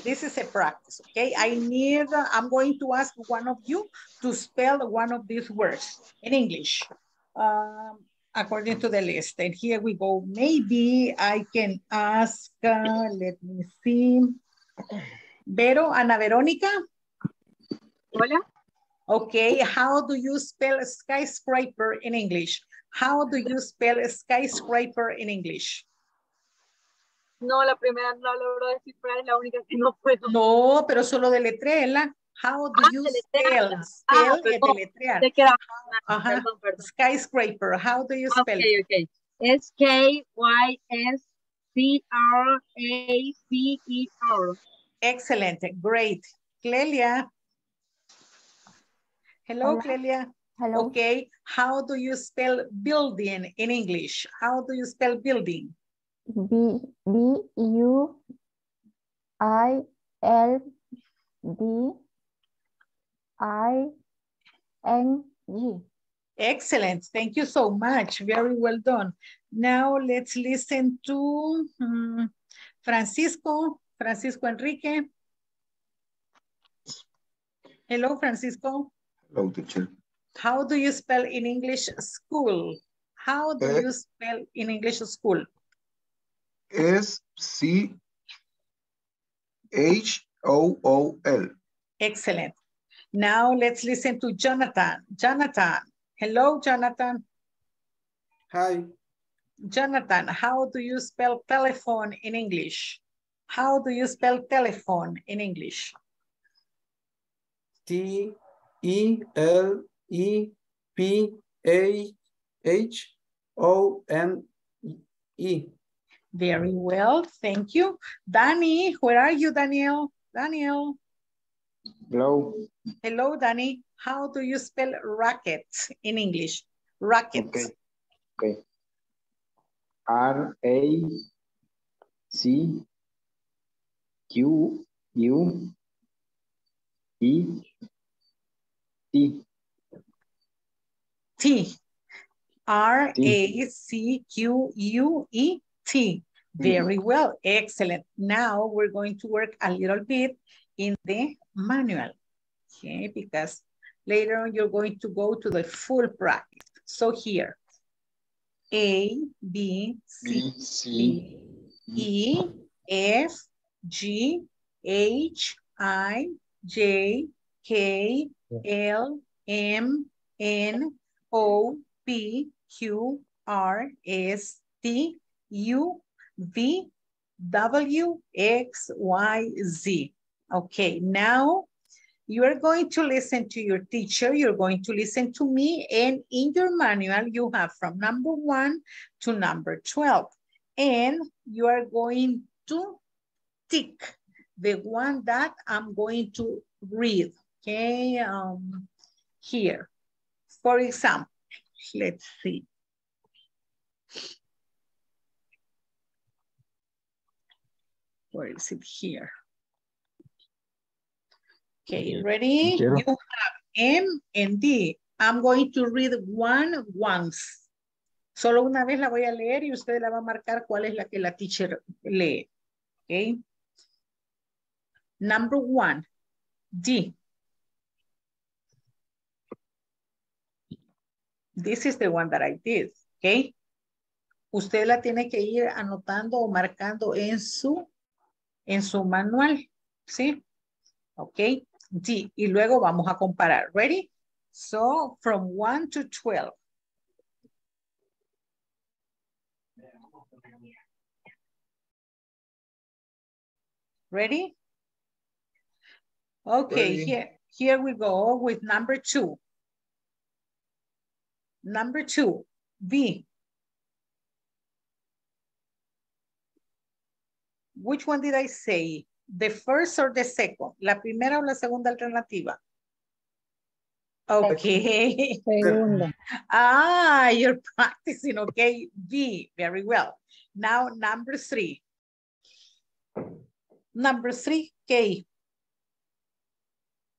this is a practice, okay? I need, I'm going to ask one of you to spell one of these words in English. Um, according to the list. And here we go. Maybe I can ask, uh, let me see. Vero, Ana Verónica? Hola. Okay, how do you spell skyscraper in English? How do you spell skyscraper in English? No, la primera no logro descifrar, es la única que no puedo. No, pero solo deletréela. How do Ah, you spell? Ah, Spell es perdón. deletrear. Sé que era- Ajá. Perdón, perdón. Skyscraper, how do you Ok, spell? it? ok. Es K-Y-S-C-R-A-C-E-R. Excellent, great. Clelia. Hello, Hola. Clelia. Hello. Okay, how do you spell building in English? How do you spell building? B B U I L D I N G. Excellent. Thank you so much. Very well done. Now let's listen to hmm, Francisco. Francisco Enrique. Hello, Francisco. Hello, teacher. How do you spell in English school? How do Eh. you spell in English school? S C H O O L. Excellent. Now let's listen to Jonathan. Jonathan. Hello, Jonathan. Hi. Jonathan, how do you spell telephone in English? How do you spell telephone in English? T E L E P A H O N E. Very well, thank you. Danny, where are you, Daniel? Daniel. Hello. Hello, Danny. How do you spell racket in English? Racket. Okay. Okay. R A C Q U E T. T. R A C Q U E T. Mm-hmm. Very well, excellent. Now we're going to work a little bit in the manual, okay? Because later on you're going to go to the full practice. So here, A, B, C, D, E, mm-hmm. F, G, H, I, J, K, L, M, N, O, P, Q, R, S, T, U, V, W, X, Y, Z. Okay, now you are going to listen to your teacher, you're going to listen to me, and in your manual, you have from number one to number 12. And you are going to tick the one that I'm going to read, okay? Um, here, for example, let's see. Where is it here? Okay, ready? You have M and D. I'm going to read one once. Solo una vez la voy a leer y usted la va a marcar cuál es la que la teacher lee. Okay. Number one, D. This is the one that I did, okay? Usted la tiene que ir anotando o marcando en su, en su manual, ¿sí? Ok, D. Y luego vamos a comparar. Ready? So, from 1 to 12. Ready? Okay, Ready. here, here we go with number two. Number two, B. Which one did I say? The first or the second? ¿La primera o la segunda alternativa? Okay. Segunda. Ah, you're practicing, okay. B, very well. Now, number three. Number three, K.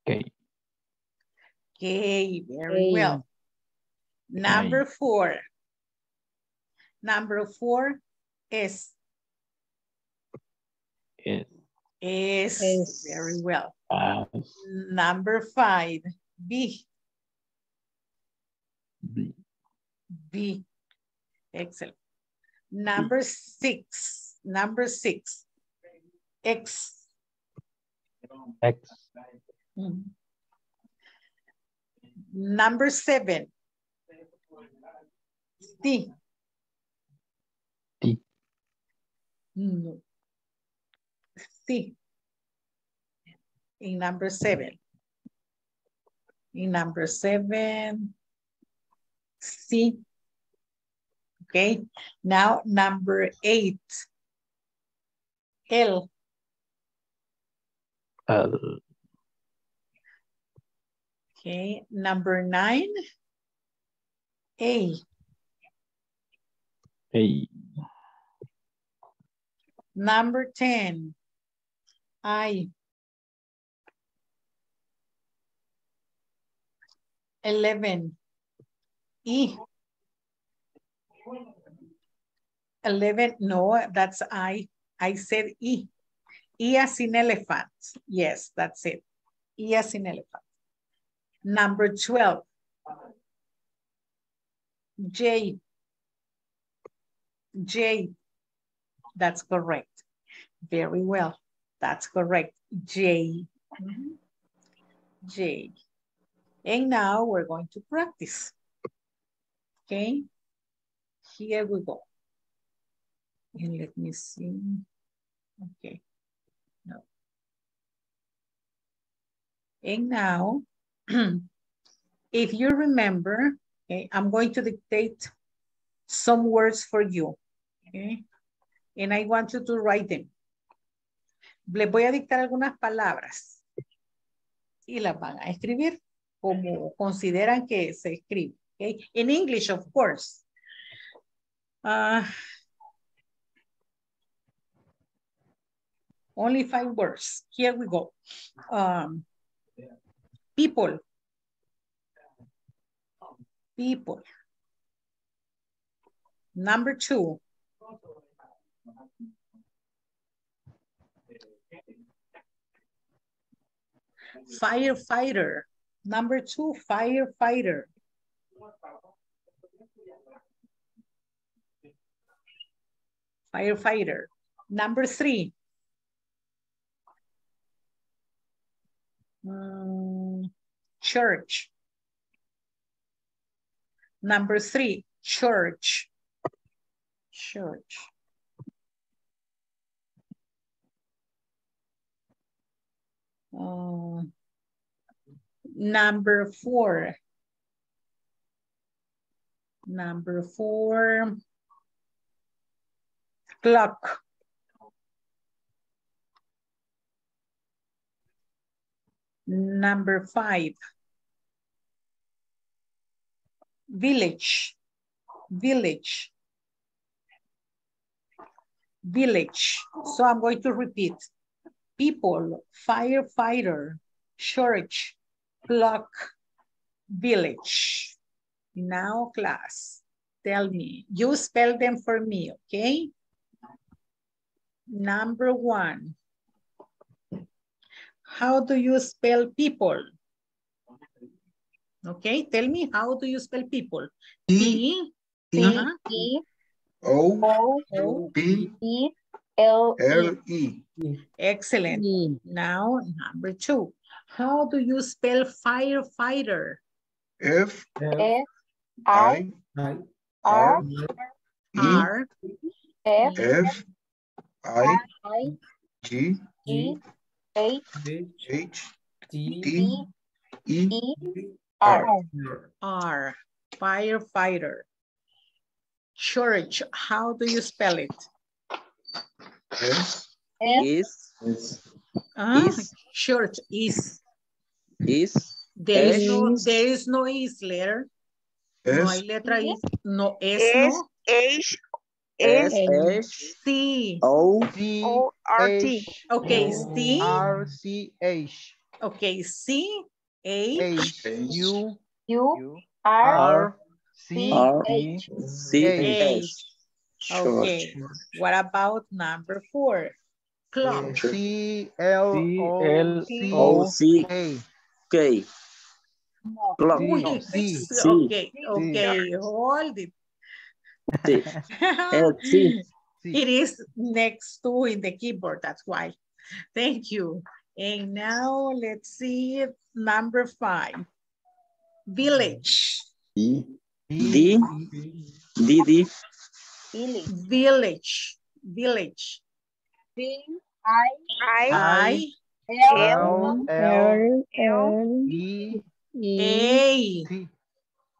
Okay. K, very K. well. Number four. Number four, S. It, S, S. very well. uh, Number five, B. B. B. Excellent. Number six, number six, X. X. Mhm. Number seven, C. T. No. C. In number seven. In number seven, C. Okay, now number eight. L. L. Okay, number nine. A. A. Number 10. I. 11. E. 11, no, that's I. I said E. E as in elephant. Yes, that's it. E as in elephant. Number 12. J. J. That's correct. Very well. That's correct. J. J. And now we're going to practice. Okay. Here we go. And let me see. Okay. And now, if you remember, okay, I'm going to dictate some words for you. Okay. And I want you to write them. Les voy a dictar algunas palabras y las van a escribir como consideran que se escribe. In English, of course. Uh, only five words. Here we go. Um, people. People. Number two. Firefighter. Number two, firefighter. Firefighter. Number three. Mm, church. Number three, church. Church. Uh, number four. Number four, clock. Number five, village, village, village. So I'm going to repeat. People, firefighter, church, clock, village. Now class, tell me, you spell them for me, okay? Number one, how do you spell people? Okay, tell me, how do you spell people? P, P, -huh. E, O, O, P, E, L, L, E. E. Excellent. Now, number two, how do you spell firefighter? F, F, I, I, R, R, E, R, F, F, I, I, G, G, H, H, T, T, E, E, R. R. R, firefighter. Church, how do you spell it? S, F, Is, Ah, Is. church is. is, There is no, Es. there is no is letter. No hay letra I. No es, Es, no. H, S, H, Sí. O, C O, R, T. Okay, sí. R C H Okay, C, H, U U, R, C H. C, H. H. Okay. What about number four? Clock. Mm. C L C O L C O, C, K K. Clock. Uy, no, C. Sí. Okay, okay, hold it. Sí. L, C. It is next to in the keyboard, that's why. Thank you. And now let's see number five. Village, D, D D, D, Village. Village. Village. V-I-I. L, L, L, E,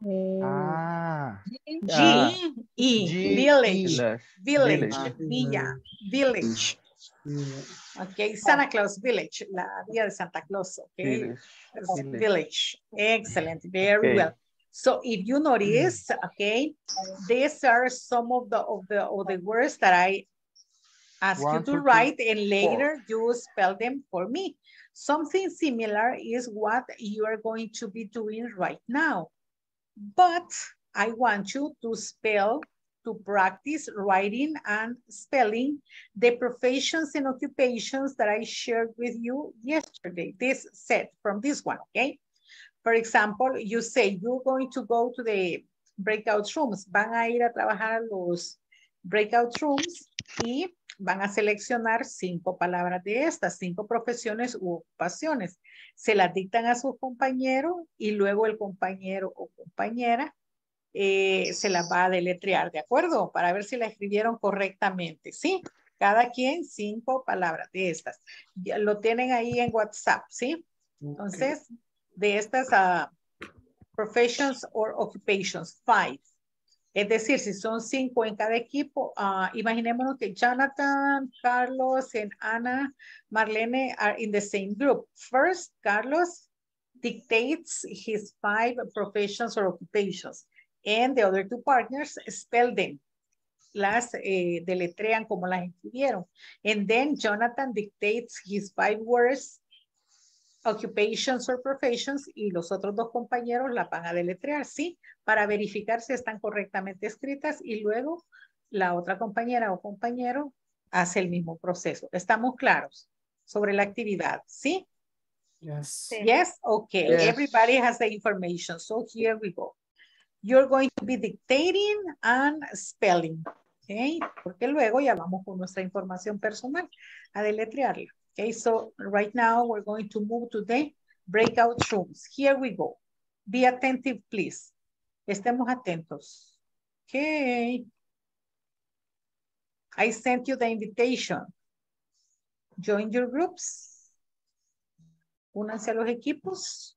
Ah. G, I, village, village, villa, village. Ok, Santa ah. Claus Village, la villa de Santa Claus, ok? Village, excellent, very well. So if you notice, okay, these are some of the of the of the words that I ask you to two, write and later you spell them for me. Something similar is what you are going to be doing right now. But I want you to spell, to practice writing and spelling the professions and occupations that I shared with you yesterday, this set from this one, okay? For example, you say you're going to go to the breakout rooms, van a ir a trabajar a los breakout rooms y van a seleccionar cinco palabras de estas, cinco profesiones u ocupaciones. Se las dictan a su compañero y luego el compañero o compañera eh, se las va a deletrear, ¿de acuerdo? Para ver si la escribieron correctamente, ¿sí? Cada quien cinco palabras de estas. Ya lo tienen ahí en WhatsApp, ¿sí? Entonces, de estas uh, professions or occupations, five. Es decir, si son cinco en cada equipo, uh, imaginémonos que Jonathan, Carlos, and Ana, Marlene are in the same group. First, Carlos dictates his five professions or occupations, and the other two partners spell them. Las eh, deletrean como las escribieron. And then Jonathan dictates his five words occupations or professions y los otros dos compañeros la van a deletrear, ¿sí? Para verificar si están correctamente escritas y luego la otra compañera o compañero hace el mismo proceso. ¿Estamos claros sobre la actividad? ¿Sí? Yes. Yes? Okay. Yes. Everybody has the information. So here we go. You're going to be dictating and spelling. Okay. Porque luego ya vamos con nuestra información personal a deletrearla. Okay, so right now we're going to move to the breakout rooms. Here we go. Be attentive, please. Estemos atentos. Okay. I sent you the invitation. Join your groups. Únanse a los equipos.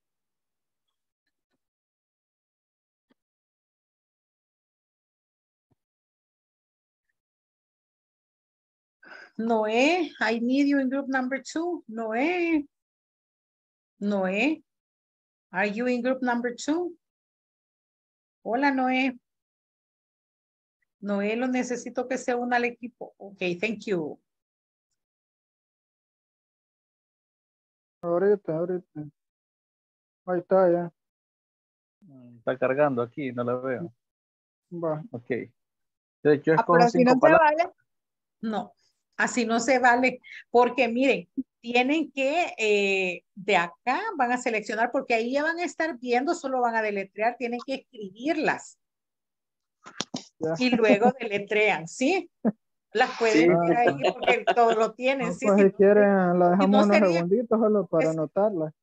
Noé, I need you in group number two. Noé. Noé. Are you in group number two? Hola, Noé. Noé, lo necesito que se una al equipo. Ok, thank you. Ahorita, ahorita. Ahí está ya. Está cargando aquí, no la veo. Va. Ok. Yo Ah, escojo cinco no palabras. vale. No, así no se vale, porque miren, tienen que eh, de acá van a seleccionar, porque ahí ya van a estar viendo, solo van a deletrear, tienen que escribirlas Ya. y luego deletrean, ¿sí? Las pueden Sí. ver ahí porque todo lo tienen, No, sí, pues si quieren, la dejamos no unos sería- segunditos solo para es- anotarla.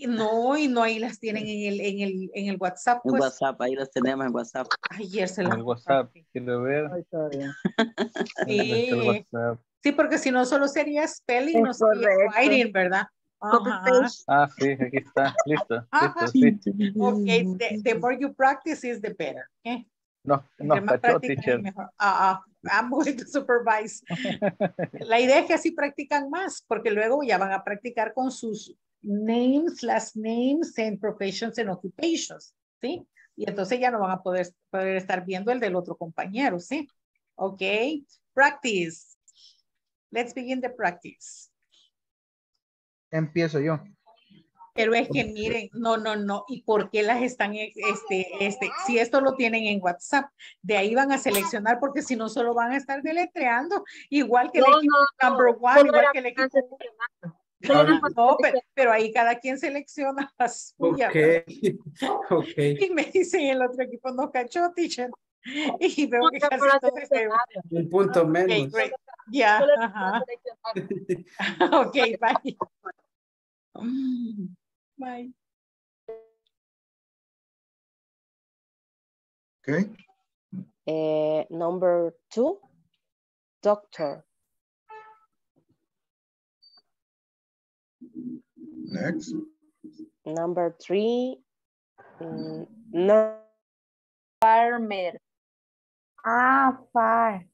Y No, y no ahí las tienen en el, en el, en el WhatsApp, En pues WhatsApp, ahí los tenemos en WhatsApp. ayer se En las el WhatsApp, quiero ver. Ahí está ya. ¿Dónde está el Sí. WhatsApp? Sí, porque si no solo sería spelling, no Es sería correcto. writing, ¿verdad? Ajá. Ah, sí, aquí está. Listo, Ajá. listo, sí. Okay, the, the more you practice is the better. Okay? Nos más cachó, teacher. es mejor. Ah, ah, I'm going to supervise. La idea es que así practican más, porque luego ya van a practicar con sus names, last names, and professions and occupations, ¿sí? Y entonces ya no van a poder, poder estar viendo el del otro compañero, ¿sí? Ok, practice. Let's begin the practice. Empiezo yo. Pero es que miren, no, no, no. ¿Y por qué las están, este, este, si esto lo tienen en WhatsApp, de ahí van a seleccionar porque si no solo van a estar deletreando, igual que el No, equipo no, number no, one, igual que el equipo. No, pero, pero ahí cada quien selecciona la suya. Ok, ¿verdad? ok. Y me dicen el otro equipo no cachó, teacher. punto menos. Okay, ya. Ok, bye. Okay. Eh, number two, doctor. Next. Number three, um, farmer. Ah, far.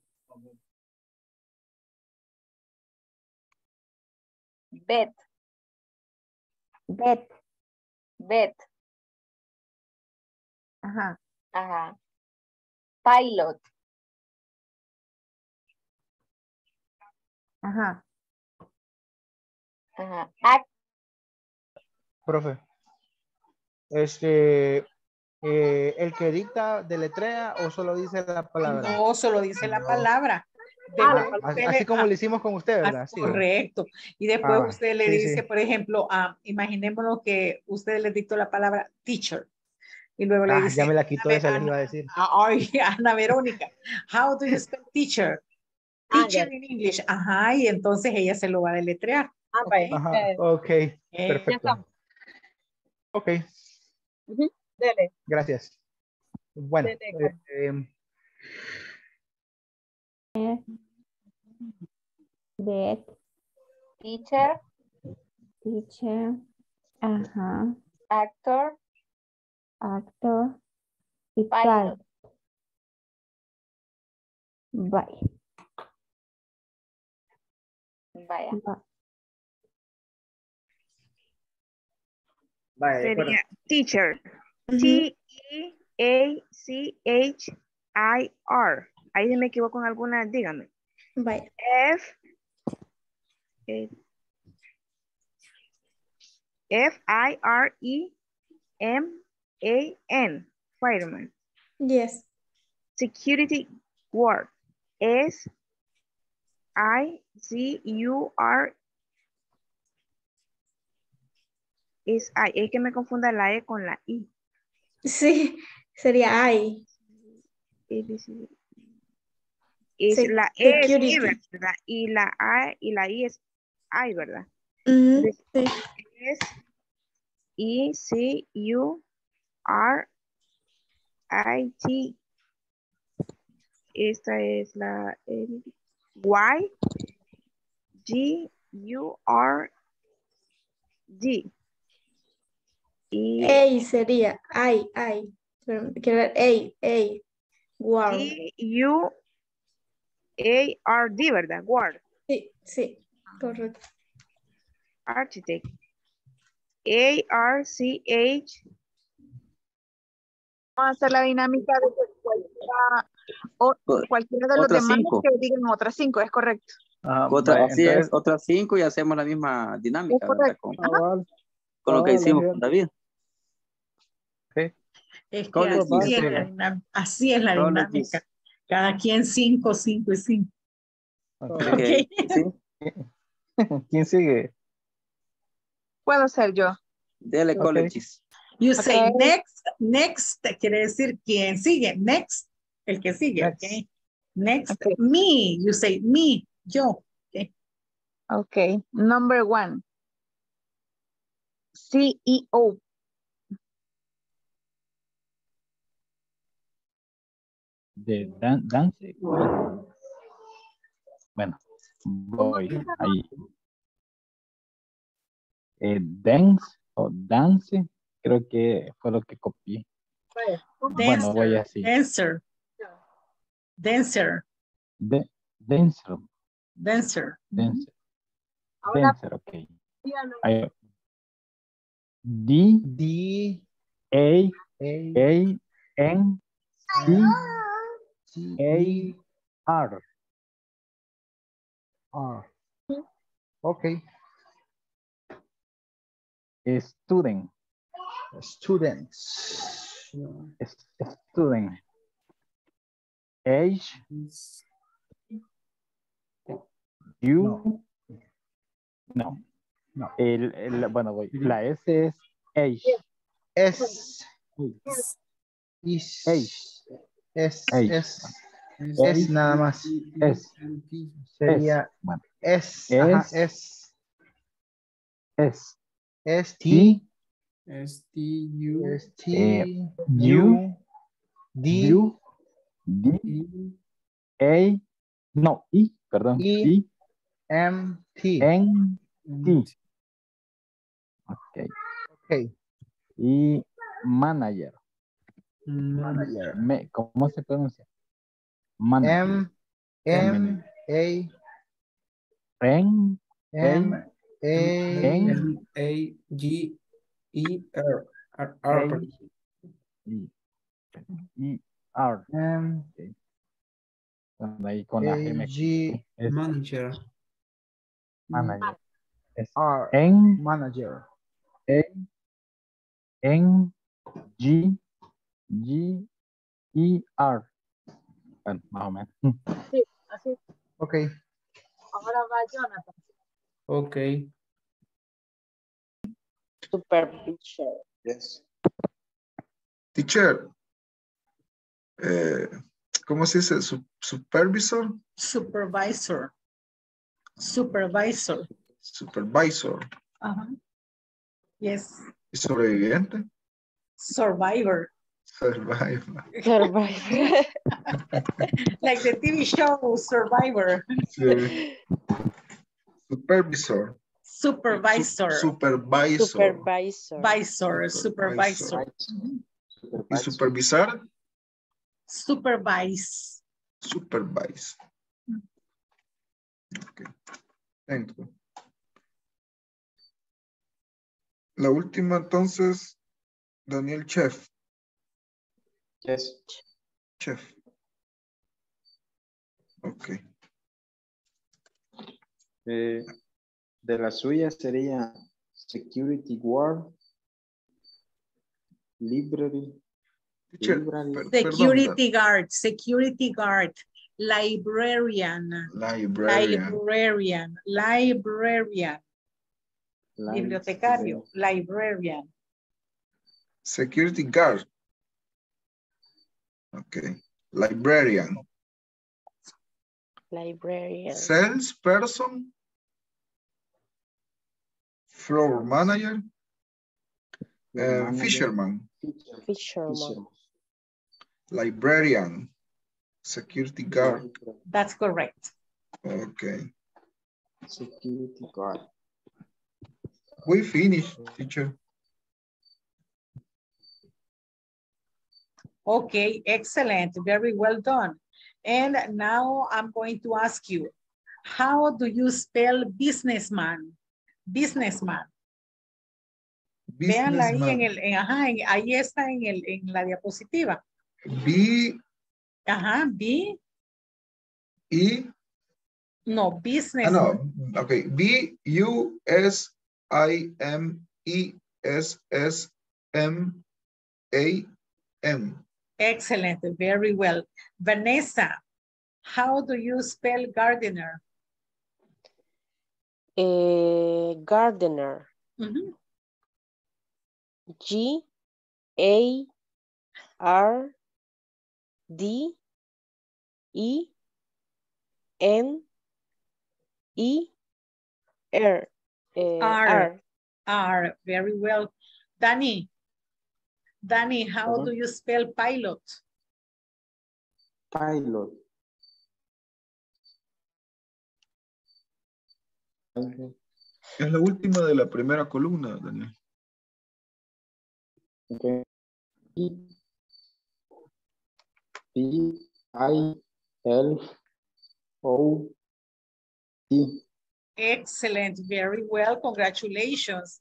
Vet. Bet. Vet. Ajá. Ajá. Pilot. Ajá. Ajá. Act. Profe. Este, eh, el que dicta deletrea o solo dice la palabra. No, solo dice la palabra. Ah, así, usted así le- como ah, lo hicimos con usted, ¿verdad? Sí. Correcto. Y después Ah, usted le sí, dice, sí. por ejemplo, ah, imaginémonos que usted le dictó la palabra teacher. Y luego le Ah, dice, ya me la quitó esa, Ana- iba a decir. ay, Ana Verónica, how do you spell teacher? Ah, Teacher in English. Ajá, y entonces ella se lo va a deletrear. Ah, vaya. Ajá, ok, Eh, perfecto. Ok, Ujú, Dele. gracias. Bueno, Dele. eh, Dead, Teacher, teacher, ajá, actor, actor y Pilot. pilot. Bye. vaya. Bye. vaya, acuerdo. Teacher. T-E-A-C-H-I-R. Ahí si me equivoco en alguna, dígame. F. eh, F-I-R-E-M-A-N. Fireman. Yes. Security guard. S. I. C. U. R. Es I. Es que me confunda la E con la I. Sí, sería I. Es Se- la E es I. ¿verdad? Y la A y la I es I, ¿verdad? Ujú, sí. Es E C U R I T. Esta es la el Y G U R D. Y A sería I. Pero Quiero ver A, A. Wow. D U A R D, ¿verdad? Ward. Sí, sí, correcto. Architect. A R C H. Vamos a hacer la dinámica de cualquiera, o cualquiera de los demás cinco. que digan otras cinco, es correcto. Ah, Otra, así entonces, es, otras cinco y hacemos la misma dinámica, Es ¿verdad? correcto. Con, Cabal, con lo que cabal, hicimos con David. Es que así es, la así es la dinámica. Cada quien cinco, cinco y cinco. sí. ¿Quién sigue? Puedo ser yo. Dele colleges. You say next, next quiere decir quién sigue, next, el que sigue, Next. ok. Next, me, you say me, yo. Ok. Number one. E CEO. De dan dance. Bueno, voy ahí. Eh, dance o dance, creo que fue lo que copié. Bueno, voy Dancer, así. dancer, dancer, De, dancer, dancer. dancer, Ahora, dancer, ok. Ahí. D, D, A, A, A, N, C, A, R. R. Ok. Student, Students. student. Age, you, no. No. El, el- bueno, voy. La S es age. S. Is. Age. Es. Es. Es nada más. Es. Sería Bueno, S. Ajá, Es. S. es S. T. S T U S. T. Eh, U. D. U, D, E A, no, I, perdón, I, I, M. T. N, N T. Ok. Ok. Y manager. Manager. Me- ¿Cómo se pronuncia? Manager. M. M. A. Ren, M. A. N, M A G E R R R A, I, I, R. M. Bueno, ahí con la A. M. G. Es manager manager. Es R. N, Manager. N, N, G, G E R. Bueno, más o menos. Sí, así. Ok. Ahora va Jonathan. Okay. Supervisor. Yes. Teacher. Eh, ¿Cómo se dice? Su- supervisor. Supervisor. Supervisor. Supervisor. Ajá. Yes. ¿Y sobreviviente? Survivor. Survivor. Survivor. Like the TV show Survivor. Sí. Supervisor. Supervisor. Supervisor. Supervisor. Supervisor. Supervisor. ¿Y supervisar? Supervise. Supervise. Ok. Thank you. La última entonces, Daniel Chef. Yes. Chef. Ok. Eh, de la suya sería security guard, library, Teacher, library, per- perdón, Security guard. Security guard. Librarian. Librarian. Librarian. Librarian. Bibliotecario. Librarian. Security guard. Ok. Librarian. Librarian. Salesperson. Floor manager. eh, manager. fisherman. Fisherman. Librarian. Security guard. That's correct. Okay. Security guard. We finished, teacher. Okay, excellent. Very well done. And now I'm going to ask you, how do you spell businessman? Businessman. Véanla ahí en el, en- ajá, en- ahí está en, el, en la diapositiva. B Ajá, B, E. no, Ah, no. Okay. B U S I M E S S M A N. Excellent, very well. Vanessa, how do you spell gardener? Eh, gardener. Mhm. G A R D E N E R. R. R. R, very well. Danny, Danny, how do you spell pilot? Pilot. Es la última de la primera columna, Daniel. Okay. P I L O T. Excellent, very well, congratulations.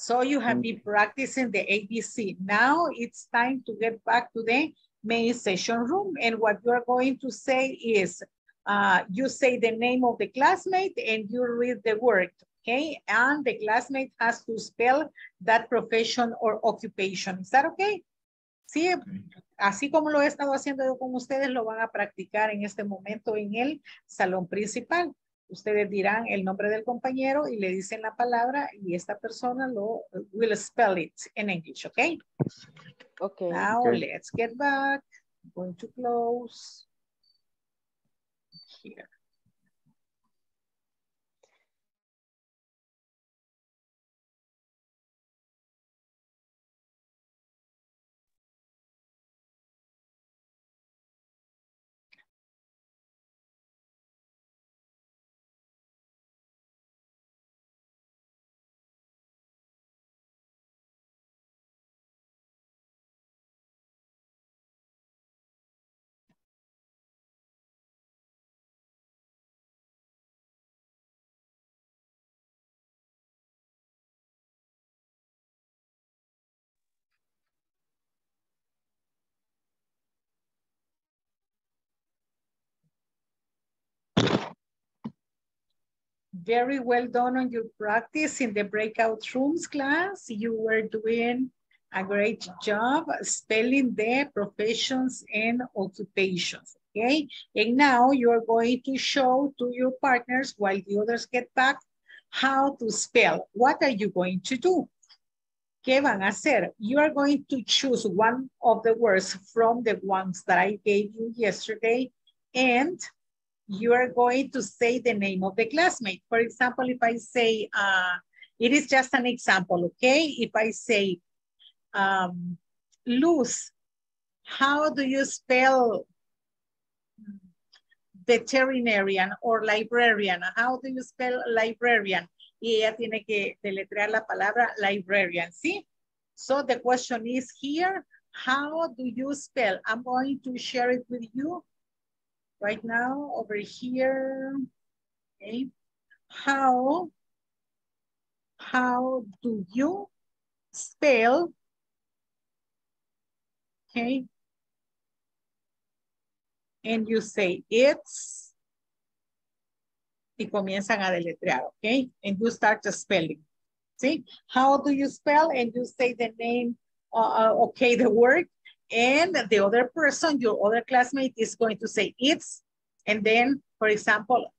So you have been practicing the ABC. Now it's time to get back to the main session room. And what you're going to say is, uh, you say the name of the classmate and you read the word, okay? And the classmate has to spell that profession or occupation. Is that okay? Sí, así como lo he estado haciendo yo con ustedes, lo van a practicar en este momento en el salón principal. Ustedes dirán el nombre del compañero y le dicen la palabra y esta persona lo will spell it in English, okay? Okay. Now Okay. let's get back. I'm going to close. Here. Very well done on your practice in the breakout rooms class. You were doing A great job spelling the professions and occupations. Okay. And now you're going to show to your partners while the others get back how to spell. What are you going to do? ¿Qué van a hacer? You are going to choose one of the words from the ones that I gave you yesterday and you are going to say the name of the classmate. For example, if I say, uh, it is just an example, okay? If I say, um, Luz, how do you spell veterinarian or librarian? How do you spell librarian? Y ella tiene que deletrear la palabra librarian, ¿sí? So the question is here, how do you spell? I'm going to share it with you right now over here. Okay. How, how do you spell, okay? And you say it's, y comienzan a deletrear, okay? And you start the spelling, see? How do you spell? And you say the name, uh, okay, the word, and the other person, your other classmate is going to say it's, and then, for example,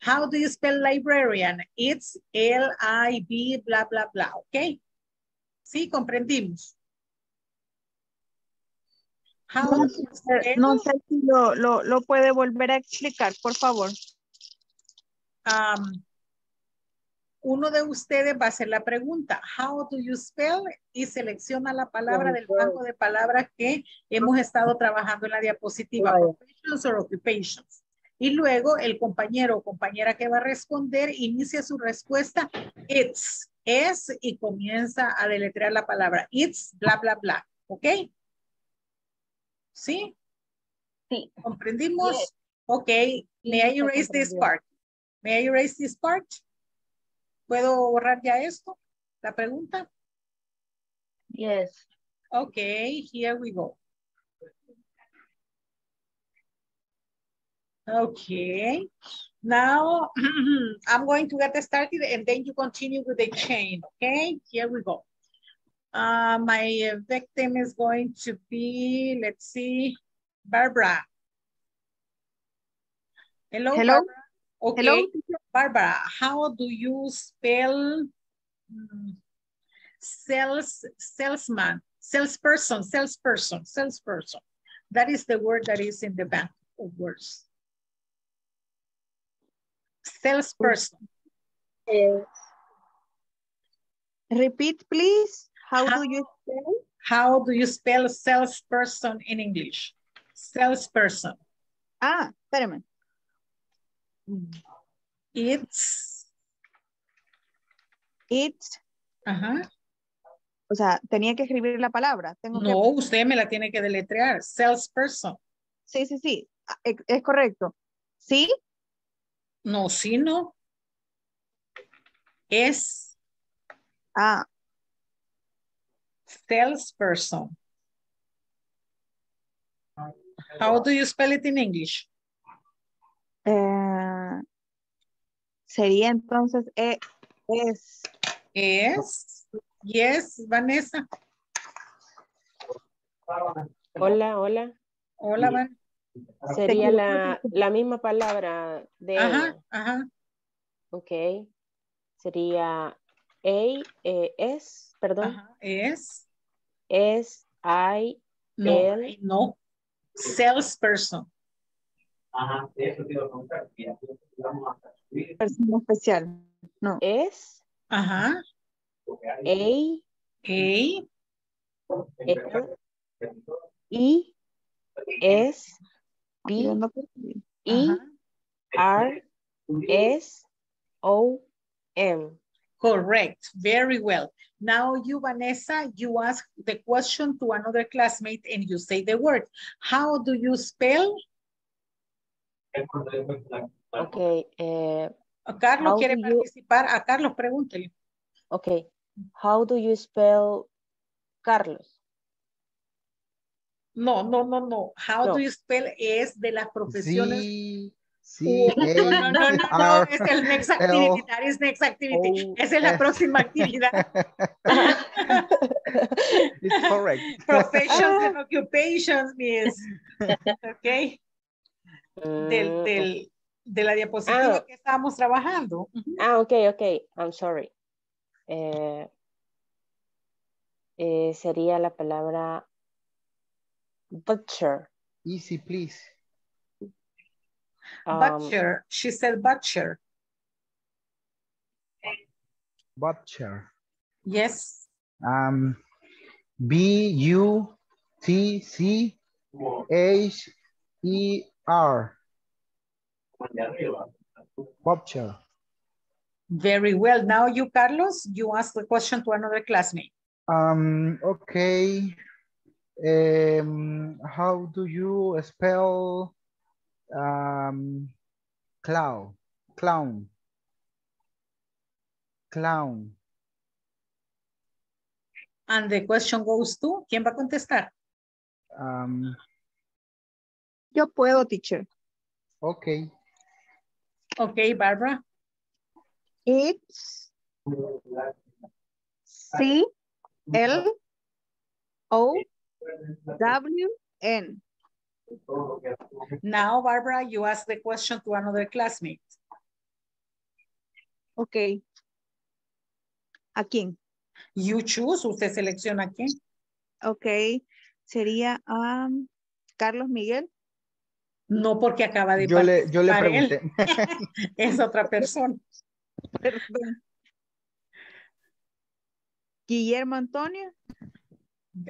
how do you spell librarian? It's L-I-B, blah, blah, blah, okay? Sí, comprendimos. How No, no sé si lo, lo, lo puede volver a explicar, por favor. um, uno de ustedes va a hacer la pregunta, how do you spell? Y selecciona la palabra del banco de palabras que hemos estado trabajando en la diapositiva, professions or occupations. Y luego el compañero o compañera que va a responder inicia su respuesta, it's, es, y comienza a deletrear la palabra, it's, bla, bla, bla, ¿ok? ¿Sí? Sí. ¿Comprendimos? Yes. Ok, may I se erase this part? May I erase this part? ¿Puedo borrar ya esto? La pregunta. Yes. Okay, here we go. Okay, now I'm going to get started and then you continue with the chain, okay? Here we go. Uh, my victim is going to be, let's see, Barbara. Hello, Hello? Barbara. Okay, Hello? Barbara, how do you spell mm, sales, salesman, salesperson, salesperson, salesperson? That is the word that is in the bank of words. Salesperson. Repeat, please. How do you spell? How do you spell salesperson in English? Salesperson. Ah, espérame. It's, It's, ajá. o sea, tenía que escribir la palabra. Tengo que- No, usted me la tiene que deletrear. Salesperson. Sí, sí, sí. Ah, Es, es correcto. ¿Sí? No, sí, no. Es Ah, salesperson. How do you spell it in English? eh, sería entonces e- es. Es, yes, Vanessa. Hola, hola. Hola, Van. Sería la, la misma palabra de Ajá, ajá. Ok. Sería A, eh, S, perdón. Ajá, es. S, I, No, L. no. Salesperson. Persona especial. No. S, Ajá. A, A, L, I, S, P, Tirando por ti. E, Ajá. R, S, O, M. Correct. Very well. Now you, Vanessa, you ask the question to another classmate and you say the word. How do you spell? Ok. eh, A Carlos How quiere do you- participar. A Carlos, pregúntele. ok. How do you spell Carlos? No, no, no, no. How No. do you spell es de las profesiones. Sí, No, no, no, no, no, es el next activity, L- that is next activity. Esa es la próxima actividad. It's correct. Professions and occupations, miss. Ok. Del, Mm, del, de la diapositiva Ah. que estábamos trabajando. Ah, ok, ok. I'm sorry. Eh, eh, sería la palabra butcher. Easy, please. Um, Butcher. She said butcher. Butcher. Yes. Um, B U T C H E R. Very well. Now you, Carlos, you ask the question to another classmate. Um, okay. Um, how do you spell um, clown? Clown. Clown. And the question goes to, ¿quién va a contestar? Um, Yo puedo, teacher. okay. Okay, Barbara. It's C L O W N. Now, Barbara, you ask the question to another classmate. Ok. ¿A quién? You choose, usted selecciona quién. Ok. Sería a Carlos Miguel. No porque acaba de Yo le, yo le él. pregunté. Es otra persona. Perdón. Guillermo Antonio.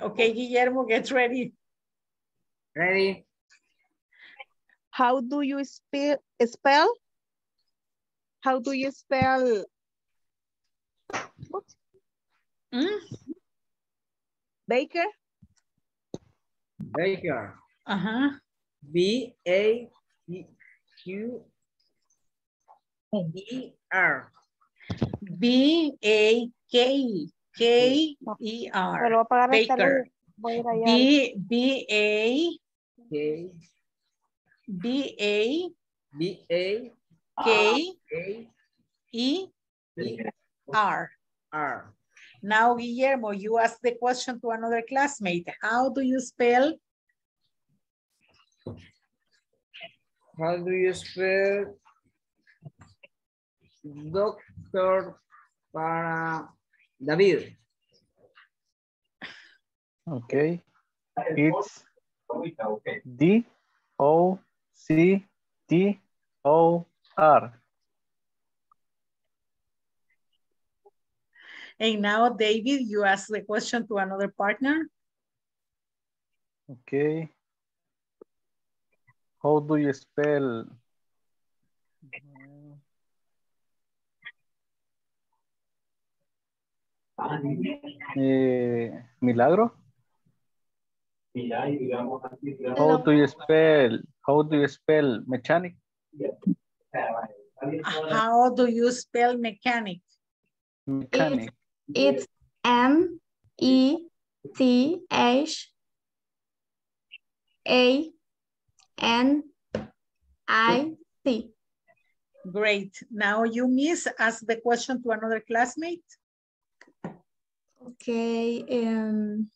Okay, Guillermo, get ready. Ready? How do you spell spell? How do you spell Mm, Baker? Baker. Ajá. B A Q E R. B A K K E R. Pero voy a pagar esta Baker. luz. Voy a ir allá. B B A K B A B A K A E R. R. Now, Guillermo, you ask the question to another classmate. How do you spell? How do you spell doctor para David? Okay. It's D O C T O R. And now, David, you ask the question to another partner. Okay. How do you spell? Eh, milagro? How do you spell? How do you spell mechanic? How do you spell mechanic? Mechanic. It's M E C H A N I C. Great. Now you miss ask the question to another classmate. Okay. Um,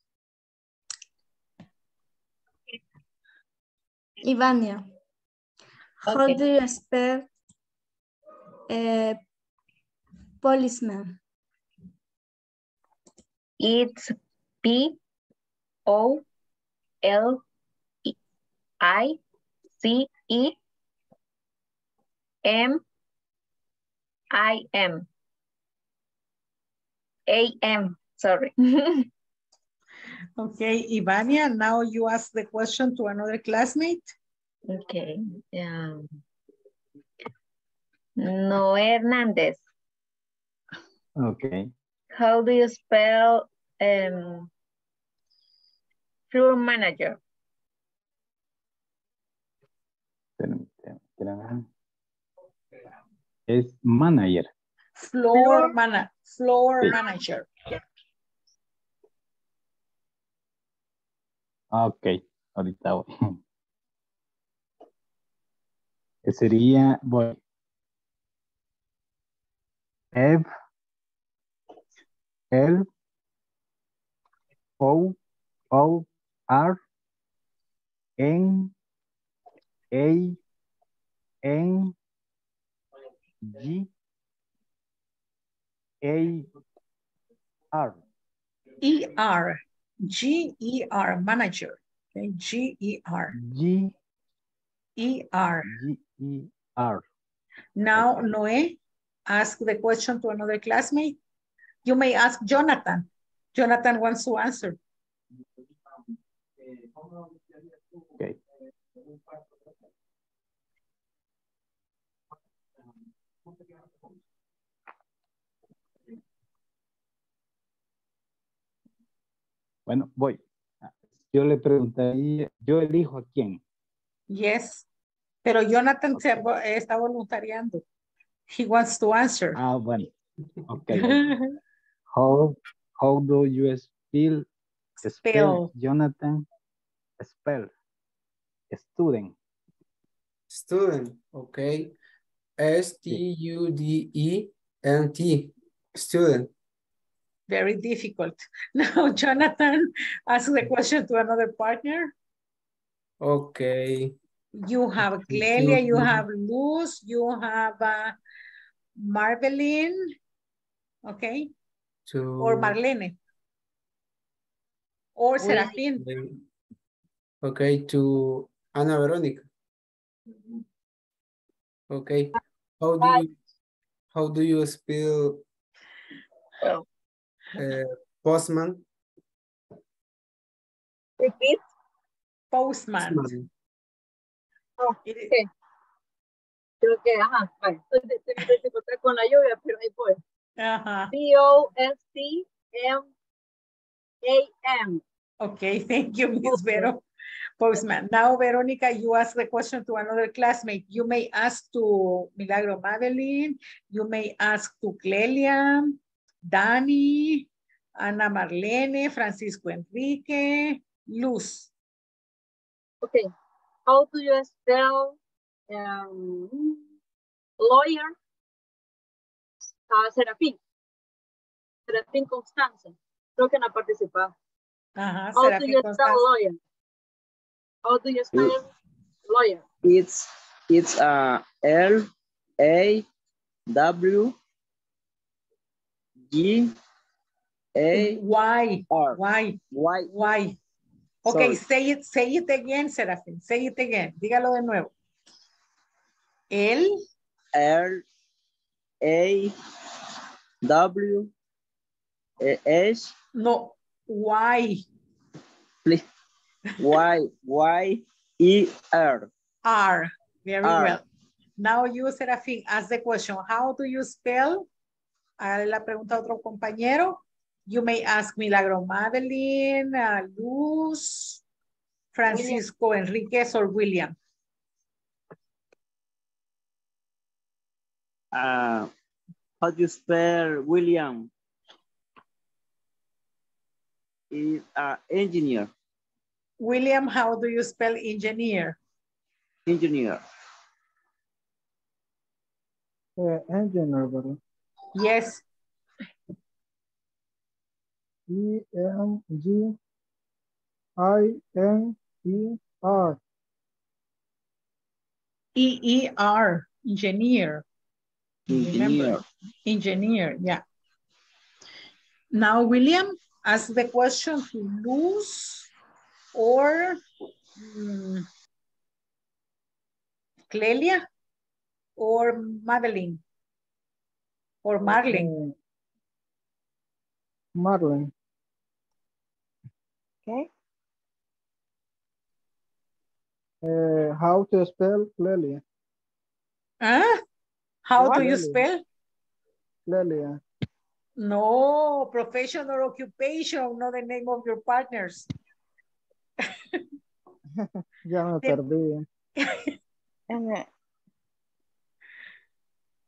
Ivania, how do you spell uh, policeman? It's P O L E- I C E M I M A M. Sorry. Okay, Ivania, now you ask the question to another classmate. okay. Um, Noé Hernandez. Okay. How do you spell um, floor manager? Es manager. Floor, mana floor Sí. manager. Ah, Ok, ahorita voy. sería, voy. F, L, O, O, R, N, A, N, G, A, R. E-R, G-E-R, manager. Okay, G-E-R, G, E-R. G, E, R. Now, Noé, ask the question to another classmate. You may ask Jonathan. Jonathan wants to answer. Okay. Bueno, voy. Yo le preguntaría, yo elijo a quién. Yes. Pero Jonathan se está voluntariando. He wants to answer. Ah, bueno. Okay. How, how do you spell, spell Spell. Jonathan? Spell. Student. Student, okay. S-T-U-D-E-N-T, student. Very difficult. Now, Jonathan, ask the question to another partner. Okay. You have Clelia, you have Luz, you have uh, Marveline, okay? To, Or Marlene. Or Serafín. Okay, to Ana Verónica. Okay. How do you, how do you spell uh, postman? Repeat. Postman. Postman. Oh, ok. Creo que, ajá, vale. Estoy estoy en dificultad con la lluvia, pero ahí voy. Ajá. P-O-S-T-M-A-M. Okay, thank you, Miss Vero. Postman. Now, Veronica, you ask the question to another classmate. You may ask to Milagro Madeline. You may ask to Clelia, Dani, Ana Marlene, Francisco Enrique, Luz. Okay. How do you spell um, lawyer? Uh, Serafín. Serafín Constanza. Creo que no ha participado. Ajá, How do Serafín you spell lawyer? How do you spell lawyer? It's it's uh, L A W G A Why? R. Why? Why? Why? Okay, Sorry. say it, say it again, Serafín. Say it again. Dígalo de nuevo. L A W H no, Y. please Y Y E R. R. Very R. well. Now you, Serafín, ask the question. How do you spell? Hágale la pregunta a otro compañero. You may ask Milagro Madeline, Luz, Francisco Enriquez, or William. Uh, how do you spell William? Is uh, engineer. William, how do you spell engineer? Engineer. Eh, engineer, ¿verdad? Yes. E N G I N E R. E-E-R, engineer. Remember, Engineer. engineer, yeah. Now, William, ask the question to Luz or mm, Clelia or Madeline or Marlene. Eh, Marlene. Okay. Eh, how to spell Clelia? Huh? How do you spell? Clelia. No, profession or occupation, not the name of your partners. Ya me perdí.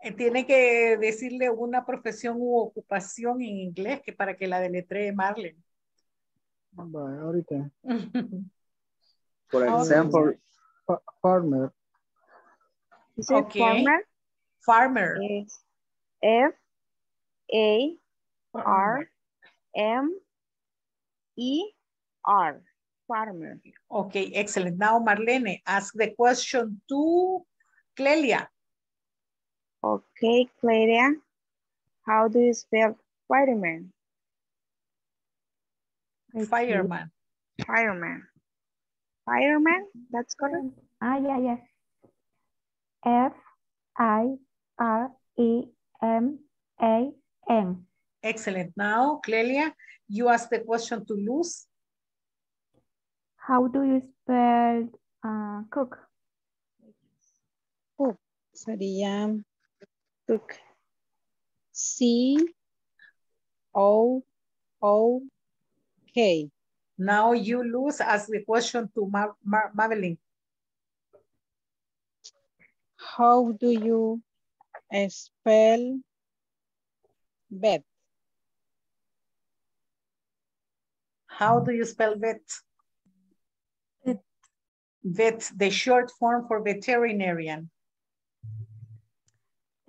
Eh, Tiene que decirle una profesión u ocupación en inglés que para que la deletree Marlene. Vale, ahorita. For Ah, example, Fa- farmer. Okay. farmer? Farmer. F A R M E R. Farmer. Okay, excellent. Now, Marlene, ask the question to Clelia. Okay, Claudia. How do you spell fireman? Fireman. Fireman. Fireman, that's correct. Ah, yeah, yeah. F I R E M A N. Excellent. Now, Clelia, you ask the question to Luz. How do you spell uh, cook? Cook sería cook. C O O K. Now you Luz as the question to Ma Ma Madeline. How do you spell bed? How do you spell vet? Vet, the short form for veterinarian.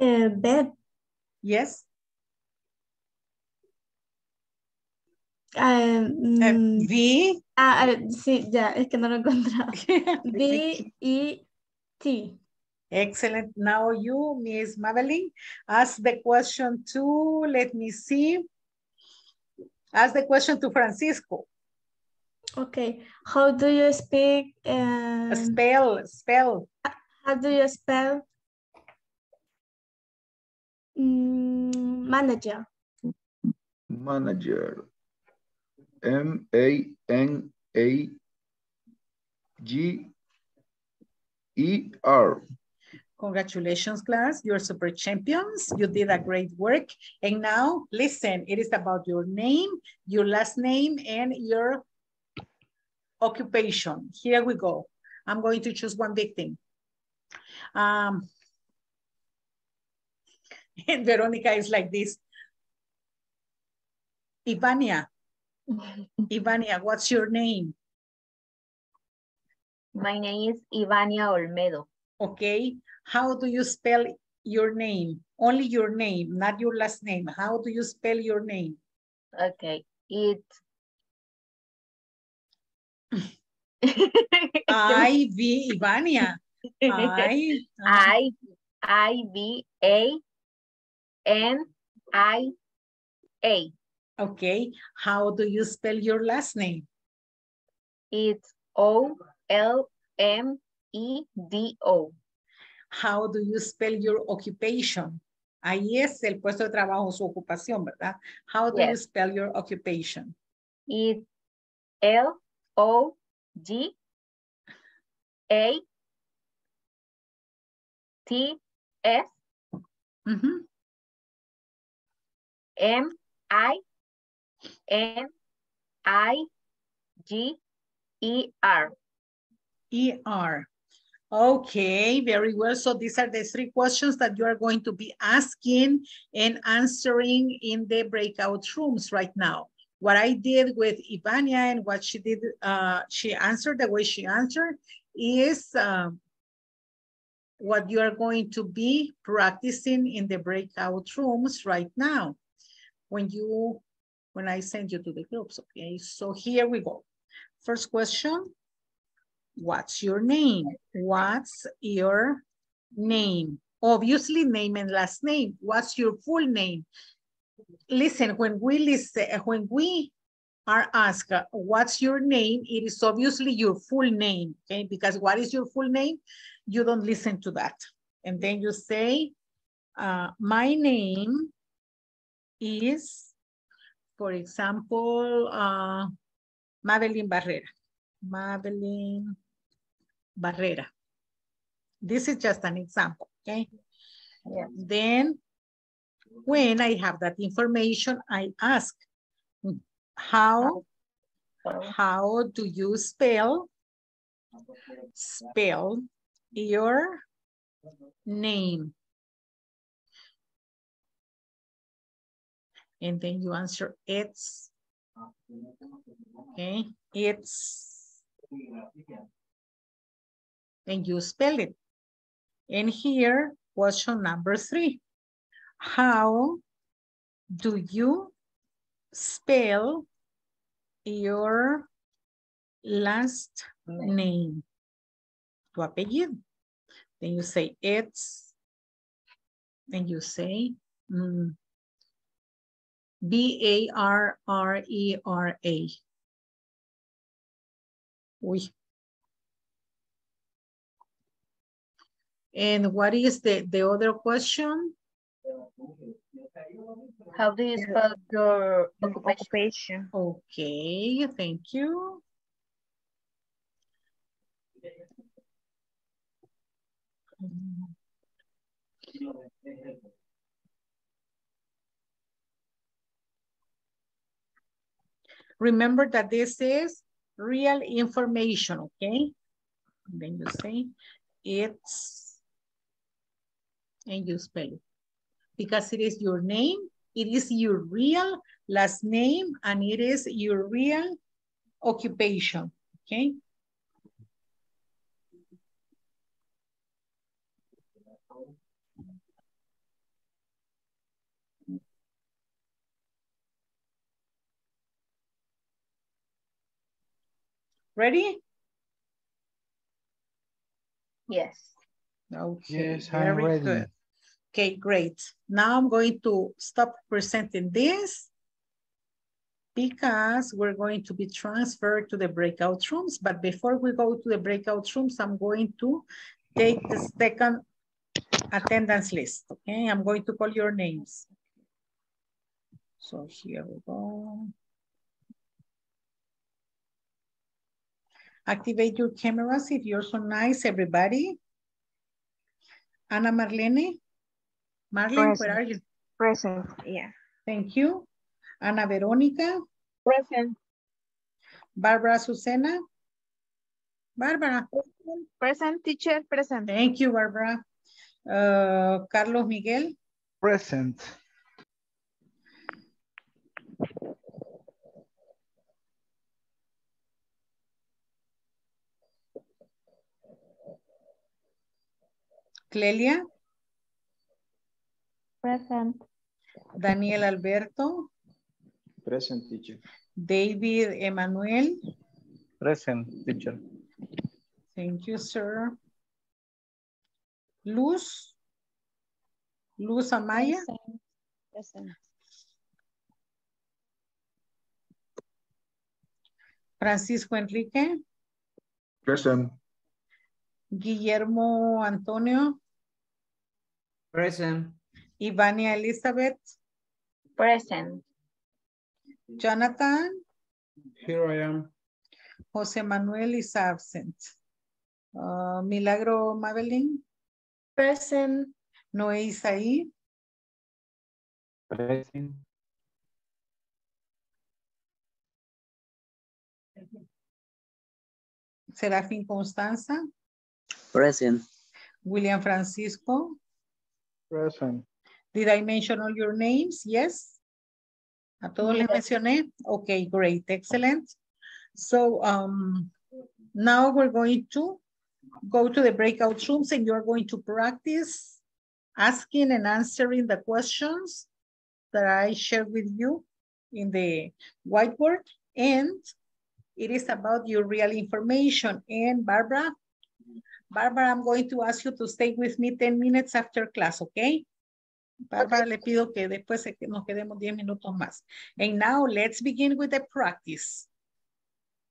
Eh, vet. Yes. Ah, mm, V. Ah, sí, ya, es que no lo encontraba. V E T. Excellent. Now you, Miss Madeline, ask the question to, let me see. Ask the question to Francisco. Okay. How do you speak? um, Spell, spell. How do you spell? Mm, manager. Manager. M A N A G E R. Congratulations, class. You're super champions. You did a great work. And now, listen, it is about your name, your last name, and your occupation. Here we go. I'm going to choose one victim. Um, and Veronica is like this. Ivania. Ivania, what's your name? My name is Ivania Olmedo. Okay. How do you spell your name? Only your name, not your last name. How do you spell your name? Okay. It I V Ivania. I uh, I I V A N I A. Okay. How do you spell your last name? It's O L M E D O. How do you spell your occupation? Ahí es el puesto de trabajo, su ocupación, ¿verdad? How do you spell your occupation? It's L O G A T S Mhm. M I N I G E R. ER. Okay, very well. So these are the three questions that you are going to be asking and answering in the breakout rooms right now. What I did with Ivania and what she did, uh, she answered the way she answered is um, what you are going to be practicing in the breakout rooms right now. When you, when I send you to the groups, okay? So here we go. First question. What's your name? What's your name? Obviously, name and last name. What's your full name? Listen, when we listen, when we are asked, uh, what's your name? It is obviously your full name, okay? Because what is your full name? You don't listen to that. And then you say, uh, my name is, for example, uh, Madeline Barrera. Madeline Barrera. This is just an example, okay? Then, when I have that information, I ask, how, how do you spell, spell your name? And then you answer, it's, okay, it's, and you spell it. And here, question number three. How do you spell your last name? Tu apellido. Then you say it's, and you say mm, B-A-R-R-E-R-A. Uy. And what is the, the other question? How do you spell your occupation? Okay, thank you. Remember that this is real information, okay? then you say it's, and you spell it. Because it is your name, it is your real last name, and it is your real occupation, okay? Ready? Yes. Okay, Yes, I'm very ready. good. Okay, great. Now I'm going to stop presenting this because we're going to be transferred to the breakout rooms. But before we go to the breakout rooms, I'm going to take the second attendance list, okay? I'm going to call your names. So here we go. Activate your cameras if you're so nice, everybody. Ana Marlene? Marlene, where Present. are you? Present, yeah. Thank you. Ana Verónica? Present. Barbara Susana? Barbara? Present, teacher, present. Thank you, Barbara. Uh, Carlos Miguel? Present. Clelia? Present. Daniel Alberto? Present teacher. David Emanuel? Present, teacher. Thank you, sir. Luz? Luz Amaya? Present. Francisco Enrique? Present. Guillermo Antonio? Present. Ivania Elizabeth? Present. Jonathan? Here I am. Jose Manuel is absent. Uh, Milagro Madeline? Present. Noé Isaí? Present. Serafín Constanza? Present. William Francisco? Present. Did I mention all your names? Yes? ¿A todos les mencioné? Okay, great, excellent. So um, now we're going to go to the breakout rooms and you're going to practice asking and answering the questions that I shared with you in the whiteboard. And it is about your real information. And Barbara, Barbara, I'm going to ask you to stay with me 10 minutes after class, okay? Bárbara, le pido que después nos quedemos 10 minutos más. And now let's begin with the practice.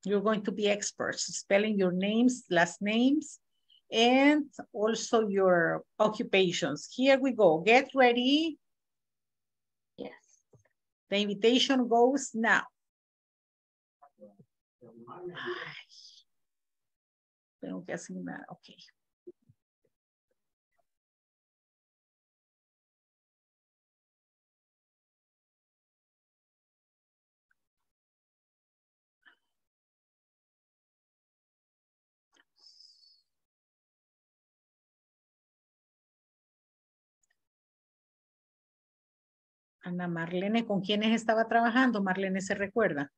You're going to be experts, spelling your names, last names, and also your occupations. Here we go. Get ready. Yes. The invitation goes now. Tengo que asignar, ok. Ana Marlene, ¿con quiénes estaba trabajando? Marlene se recuerda.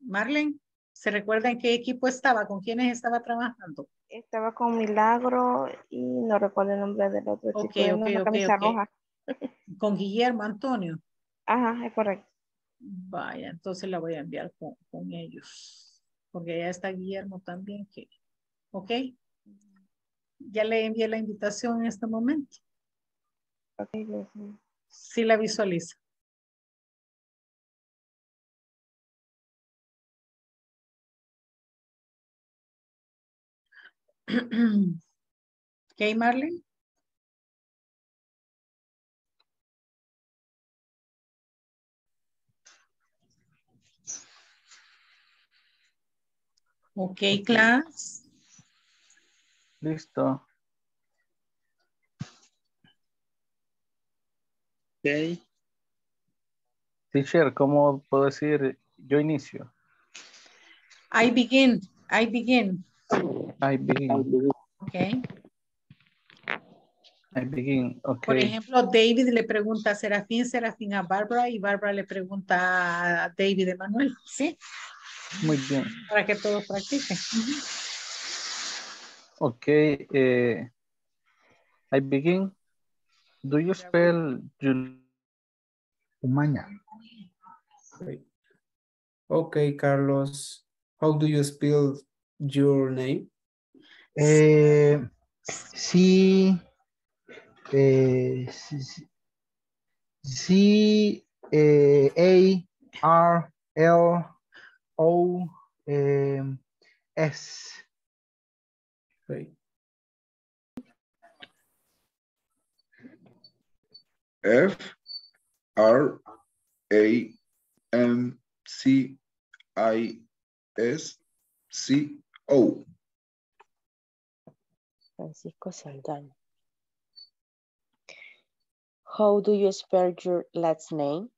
Marlene, ¿Se recuerda en qué equipo estaba? ¿Con quiénes estaba trabajando? Estaba con Milagro y no recuerdo el nombre del otro Ok, chico. ok, una ok, camisa ok. roja. Con Guillermo Antonio. Ajá, es correcto. Vaya, entonces la voy a enviar con, con ellos. Porque allá está Guillermo también. Que, ¿Ok? Ya le envié la invitación en este momento. Ok, mío. Sí la visualiza. ¿Ok, Marlene? Ok, class. Listo. Ok. Teacher, ¿cómo puedo decir yo inicio? I begin. I begin. I begin. Ok. I begin. Ok. Por ejemplo, David le pregunta a Serafín, Serafín a Bárbara y Bárbara le pregunta a David Emanuel. ¿Sí? Muy bien. Para que todos practiquen. Ok. eh, I begin. Do you spell Umaña. Okay, Carlos. How do you spell your name? Eh, sí, eh, sí, sí, sí, A, R, L, O, Okay. F R A M C I S C O. Francisco Saldaña. How do you spell your last name?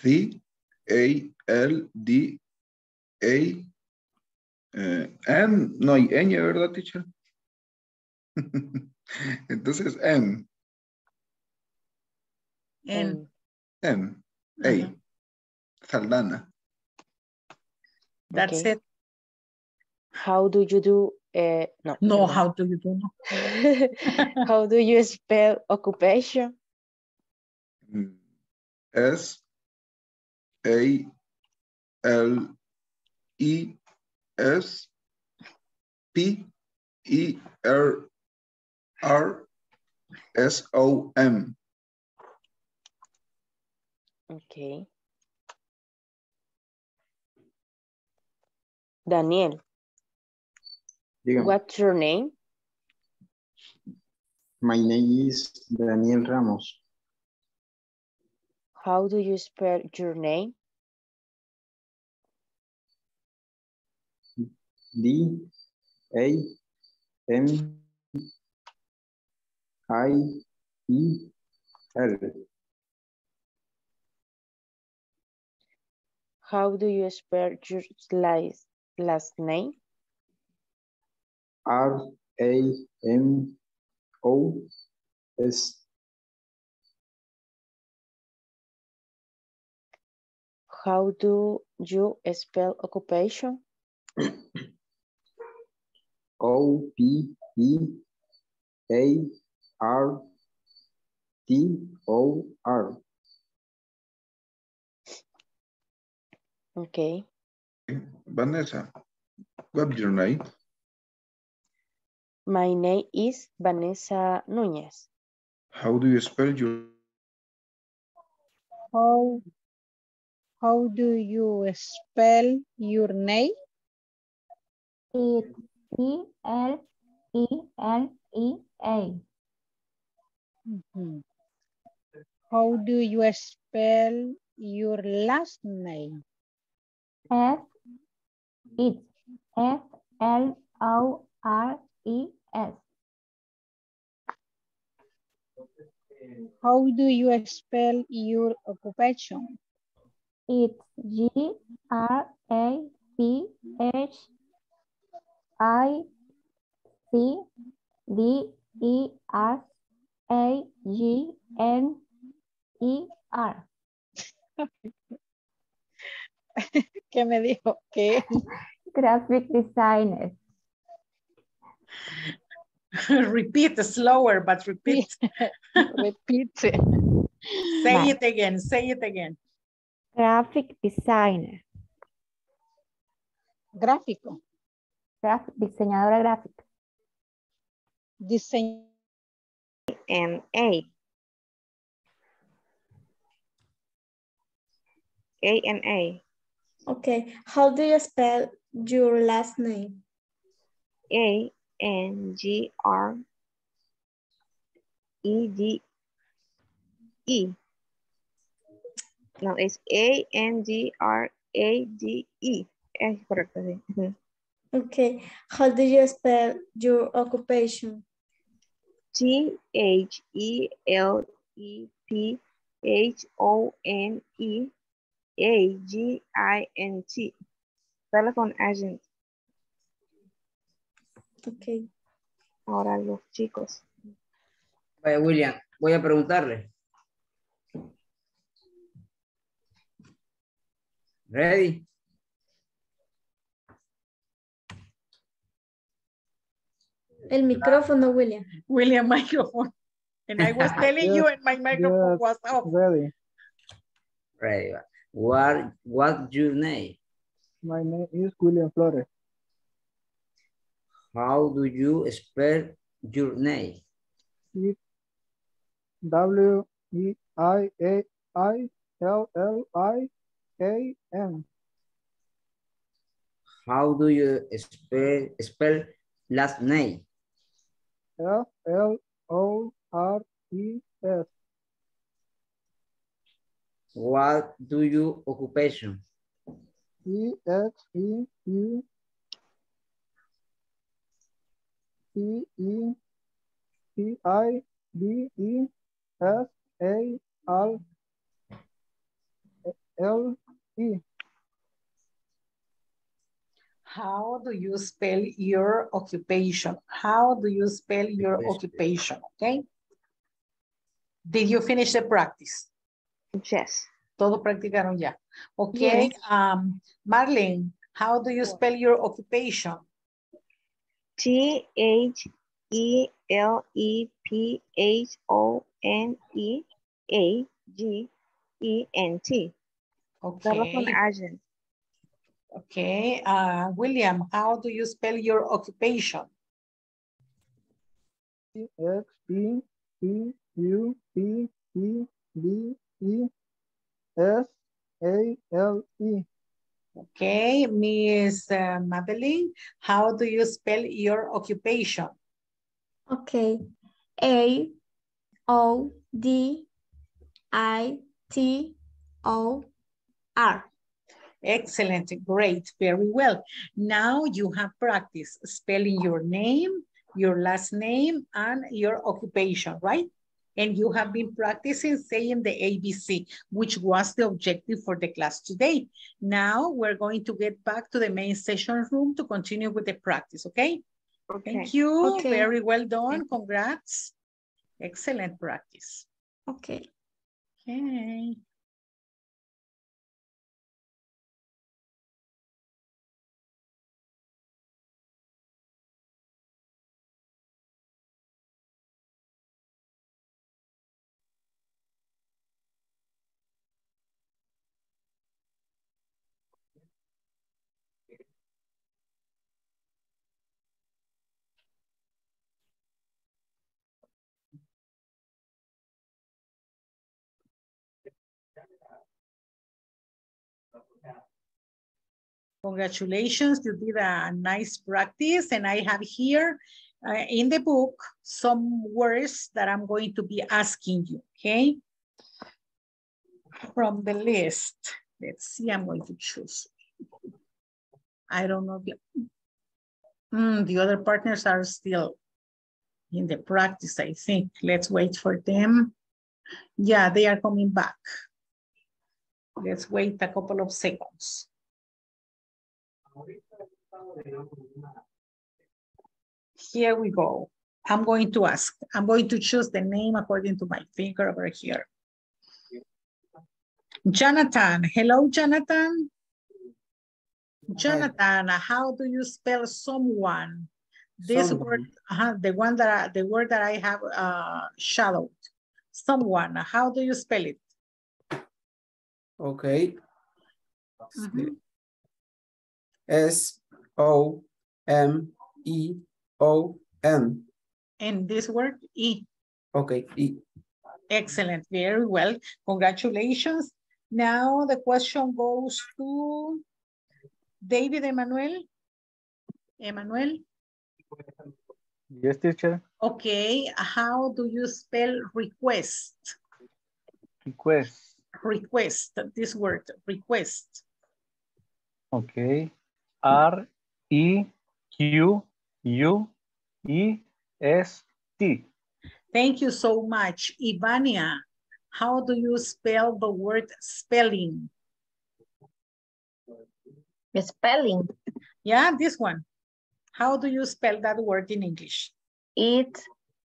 C A L D A eh, M, no hay ñ, ¿verdad, teacher? Entonces M, En, M, A, Saldana. that's Okay. it. How do you do? eh, no. No, how do you do? No. How do you spell occupation? Mm, S A L E S P E R R S O M. Okay. Daniel, Dígame. what's your name? My name is Daniel Ramos. How do you spell your name? D A M I E L. How do you spell your last, last name? R A M O S. How do you spell occupation? O P E A R T O R. Okay. Vanessa, what's your name? My name is Vanessa Núñez. How do you spell your How, how do you spell your name? It's E L E L E A. Mhm. How do you spell your last name? F it's F L O R E S. How do you spell your occupation? It's G R A P H I C D E R A G N E R. ¿Qué me dijo? ¿Qué? Graphic designer. repeat slower, but repeat. Repeat. Say Bye. it again, say it again. Graphic designer. Gráfico. Graf- diseñadora gráfica. Diseño. and A. A and A. Okay. How do you spell your last name? A N G R E D E. No, es A N G R A D E. Es correcto, sí. Okay. How do you spell your occupation? T H E L E P H O N E A G I N T. Telephone agent. Okay. Ahora los chicos. Vaya, William, voy a preguntarle. Ready? El micrófono, William. William microphone. And I was telling you and my microphone Yes, was off. ready. Ready. va. What, what's your name? My name is William Flores. How do you spell your name? W E I A I L L I A N. How do you spell, spell last name? F L O R E S. What do you occupation? E X E E P E P I B E S A R L E. How do you spell your occupation? How do you spell your occupation? Okay. Did you finish the practice? Yes. Todo practicaron ya. Okay. Yes. Um, Marlene, how do you spell your occupation? T H E L E P H O N E A G E N T. Telephone Okay. agent. Okay. Uh, William, how do you spell your occupation? E X E P U P E D E S A L E. Okay, Miss uh, Madeline, how do you spell your occupation? Okay. A O D I T O R. Excellent, great, very well. Now you have practiced spelling your name, your last name, and your occupation, right? And you have been practicing saying the ABC, which was the objective for the class today. Now we're going to get back to the main session room to continue with the practice, okay? okay. Thank you, Okay. very well done, congrats. Excellent practice. Okay. Okay. Congratulations, you did a nice practice and I have here uh, in the book some words that I'm going to be asking you, okay? From the list, let's see, I'm going to choose. I don't know. Hmm, the other partners are still in the practice, I think. Let's wait for them. Yeah, they are coming back. Let's wait a couple of seconds. Here we go. I'm going to ask, I'm going to choose the name according to my finger over here. Jonathan, hello, Jonathan. Jonathan, how do you spell someone? This Someone. word, uh the one that I, the word that I have uh, shadowed. Someone, how do you spell it? Okay. S O M E O N. And this word, E. Okay. E. Excellent, very well. Congratulations. Now the question goes to David Emmanuel. Emmanuel, Yes, teacher. okay, how do you spell request? Request. Request, this word, request. Okay. R E Q U E S T. Thank you so much. Ivania, how do you spell the word spelling? Spelling. Yeah, this one. How do you spell that word in English? It's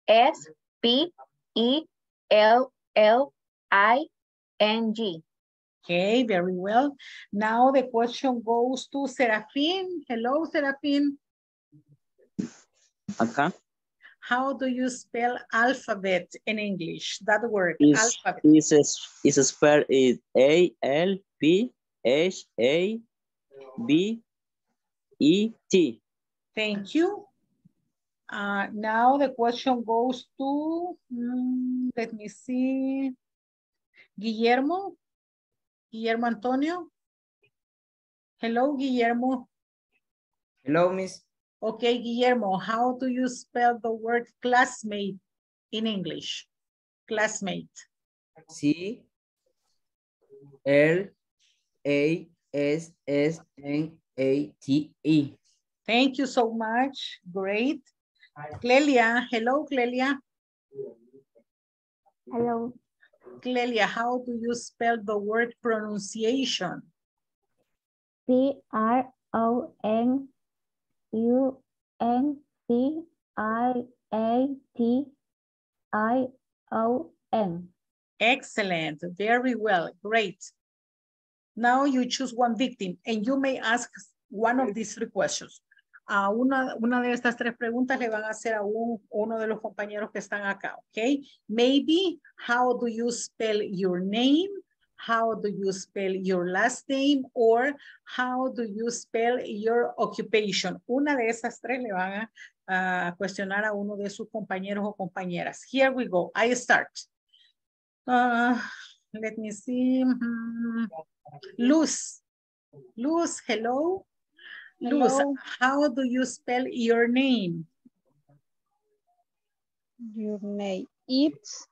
S P E L L I N G. Okay, very well. Now the question goes to Serafin. Hello, Serafin. Acá How do you spell alphabet in English? That word, is alphabet. is is spelled is A L P H A B E T. Thank you. Uh, now the question goes to, mm, let me see, Guillermo. Guillermo Antonio. Hello, Guillermo. Hello, Miss. Okay, Guillermo, how do you spell the word classmate in English? Classmate. C L A S S N A T E. Thank you so much. Great. Clelia, hello, Clelia. Hello. Clelia, how do you spell the word pronunciation? P R O N U N C I A T I O N. Excellent, very well, great. Now you choose one victim and you may ask one of these three questions. A una, de estas tres preguntas le van a hacer a un- uno de los compañeros que están acá, ¿ok? Maybe, how do you spell your name? How do you spell your last name? Or how do you spell your occupation? Una de esas tres le van a, cuestionar a uno de sus compañeros o compañeras. Here we go, I start. Uh, let me see. mhm. Luz. Luz, hello. Luz, Hello. how do you spell your name? Your name. It's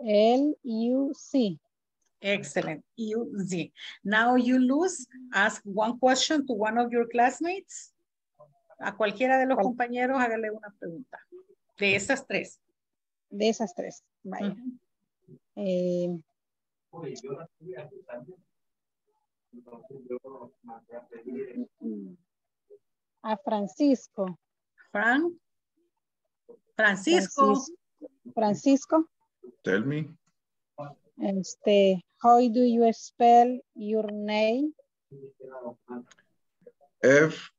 L U C. Excellent. You Z. Now you lose. Ask one question to one of your classmates. A cualquiera de los compañeros, hágale una pregunta. De esas tres. De esas tres. Vaya. Eh, a Francisco. Fran. Francisco. Francis- Francisco. Tell me. Este, how do you spell your name? F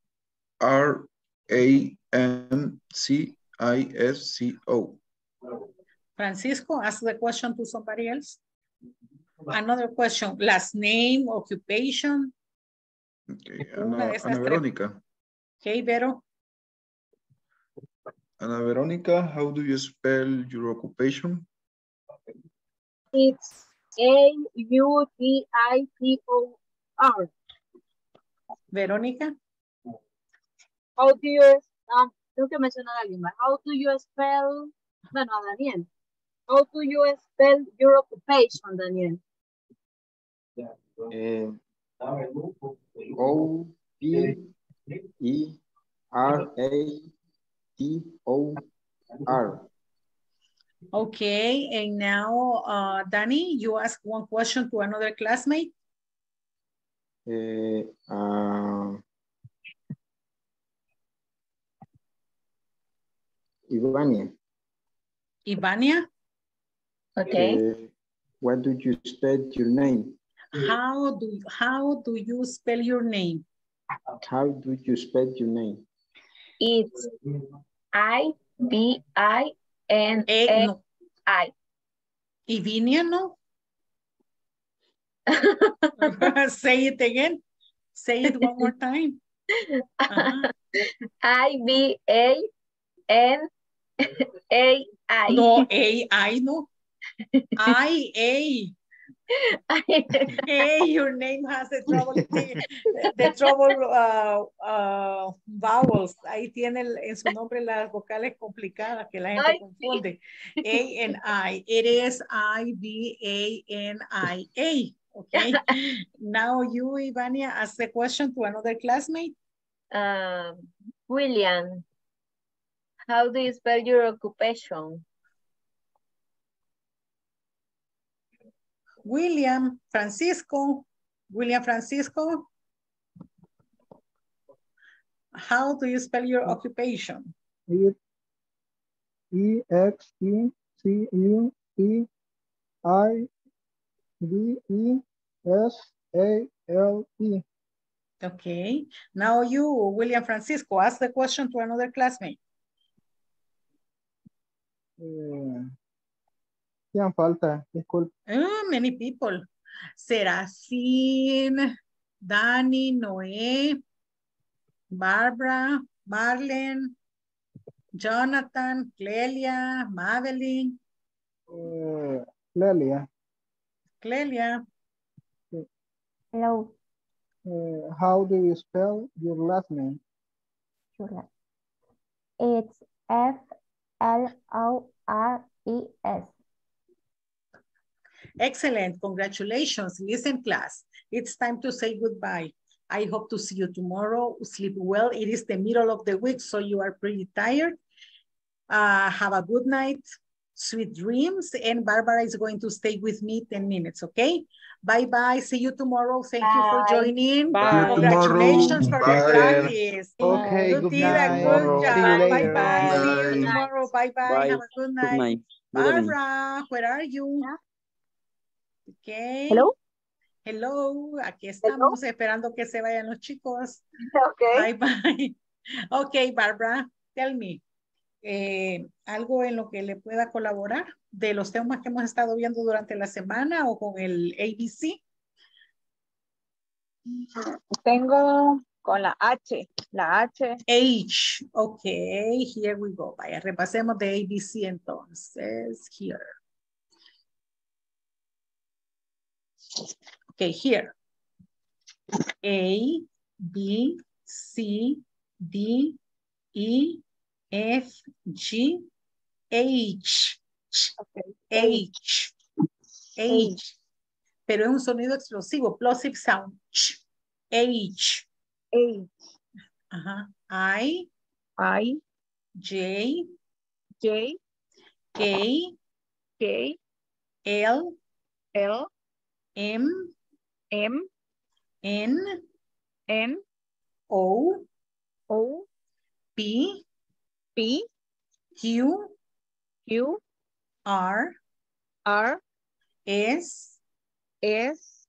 R A N C I S C O. Francisco, ask the question to somebody else. Another question, last name, occupation. Okay. Una Ana, Ana. Verónica. Okay, Vero. Ana Verónica, how do you spell your occupation? It's A U D I T O R. Verónica. How do you, um, tengo que mencionar a alguien más. How do you spell, bueno, a Daniel. How do you spell your occupation, Daniel? Eh, O P E R A T O R. Okay, and now, uh, Danny, you ask one question to another classmate. Eh, ah, Ivania. Ivania. Okay. eh, what do you spell your name? How do how do you spell your name? How do you spell your name? It's I B I N no. I. Ivinia, no? Say it again. Say it one more time. Ajá. I B A N A I. No, A, I, no. I, A. Hey, your name has the trouble, the, trouble uh, uh, vowels. Ahí tiene el- en su nombre las vocales complicadas que la gente Ay, sí. confunde. A and I. It is I, B, A, N, I, A. Okay. Now you, Ivania, ask the question to another classmate. Um, William, how do you spell your occupation? William Francisco. William Francisco. How do you spell your occupation? E E X E C U P I V E S A L E. Okay. Now you, William Francisco, ask the question to another classmate. Eh, ¿Quién falta? Disculpe. Ah, many people. Serafín, Dani, Noé, Barbara, Marlene, Jonathan, Clelia, Madeline, Eh, Lelia, Clelia. Hello. eh, how do you spell your last name? It's F L O R E S. Excellent. Congratulations. Listen, class. It's time to say goodbye. I hope to see you tomorrow. Sleep well. It is the middle of the week, so you are pretty tired. Uh, have a good night. Sweet dreams. And Barbara is going to stay with me 10 minutes, okay? Bye-bye. See you tomorrow. Thank you for joining. Bye. Congratulations for the Bye. practice. Okay, You good did a night. good See you job. Bye-bye. See Bye. you tomorrow. Bye-bye. Have a good Good night. night. Good evening. Barbara, where are you? Okay. Hello? Hello, aquí estamos esperando que se vayan los chicos. Okay. Bye bye. Ok, Barbara, tell me. eh, algo en lo que le pueda colaborar de los temas que hemos estado viendo durante la semana o con el ABC. Tengo con la H, la H. H, ok, here we go. Vaya, repasemos de ABC entonces. Here. Okay, here. A, B, C, D, E, F, G, H. H. H. Pero es un sonido explosivo, plosive sound. H. H. Ajá. I, I, J, J, K, K, L, L, M, M, N, N, O, O, P, P, Q, Q, R, R, S, S,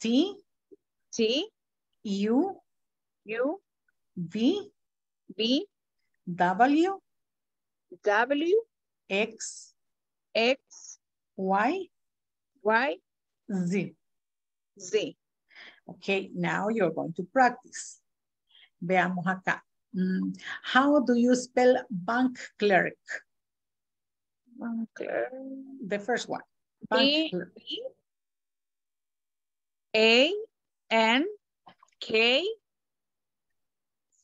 T, T, U, U, V, V, W, W, X, X, Y, Y, Z. Z. Okay, now you're going to practice. Veamos acá. Mm, How do you spell bank clerk? Okay. The first one. Bank clerk. A, N, K,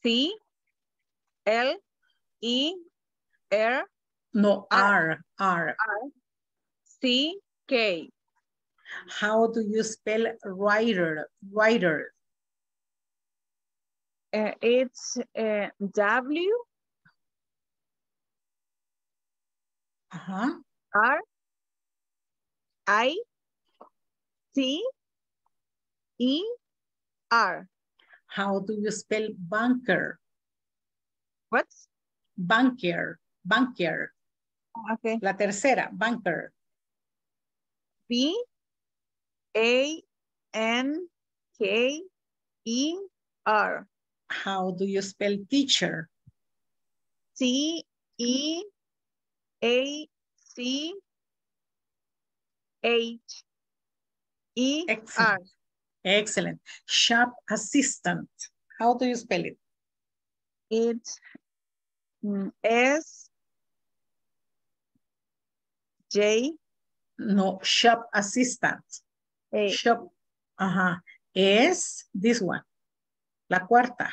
C, L, E, R, No, R. R, R. R, C, K. How do you spell writer? Writer. Uh, it's uh, W, Uh-huh. R, I, C, E, R. How do you spell banker? What? Banker. Banker. Okay. La tercera, banker. B, A, N K E R. How do you spell teacher? T E A C H E R. Excellent. Excellent. Shop assistant. How do you spell it? It's mm, S J No, shop assistant. A. Shop. Ajá. Es this one. La cuarta.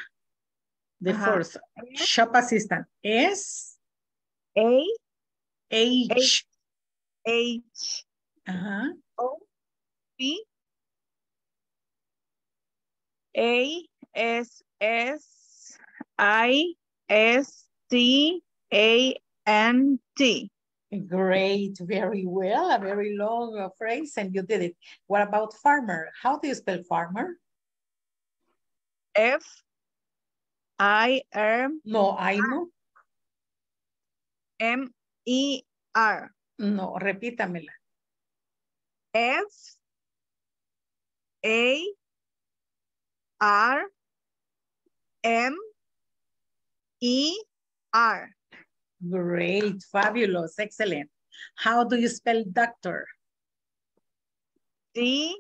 The Ajá. fourth. Shop assistant. Es A H. H Ajá. O P A S S I S T A N T. Great, very well, a very long uh, phrase and you did it. What about farmer? How do you spell farmer? F I R No, I know. M E R. No, repítamela. F A R M E R. Great, fabulous, excellent. How do you spell doctor? D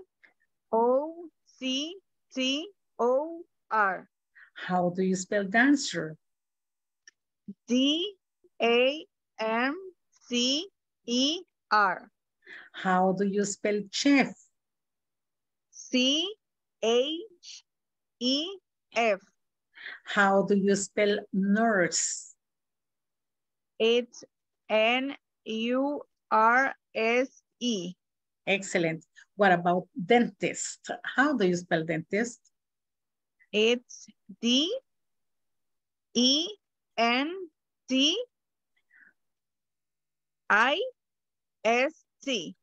O C T O R. How do you spell dancer? D A M C E R. How do you spell chef? C H E F. How do you spell nurse? It's N U R S E. Excellent. What about dentist? How do you spell dentist? It's D E N T I S T.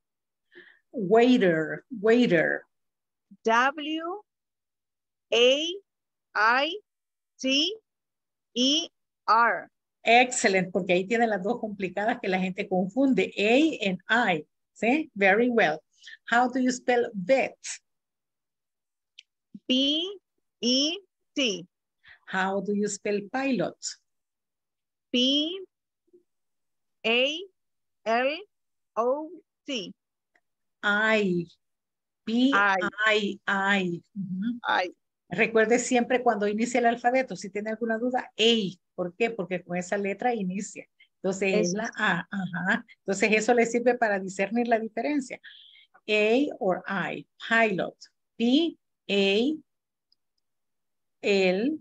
Waiter, waiter. W A I T E R. Excellent, porque ahí tiene las dos complicadas que la gente confunde, A and I. ¿Sí? Very well. How do you spell vet? B E T. How do you spell pilot? P A L O T. I. P I. I I. Ujú. I. Recuerde siempre cuando inicia el alfabeto, si tiene alguna duda, A. ¿Por qué? Porque con esa letra inicia. Entonces es la A. Ajá. Entonces eso le sirve para discernir la diferencia. A or I. Pilot. P, A, L.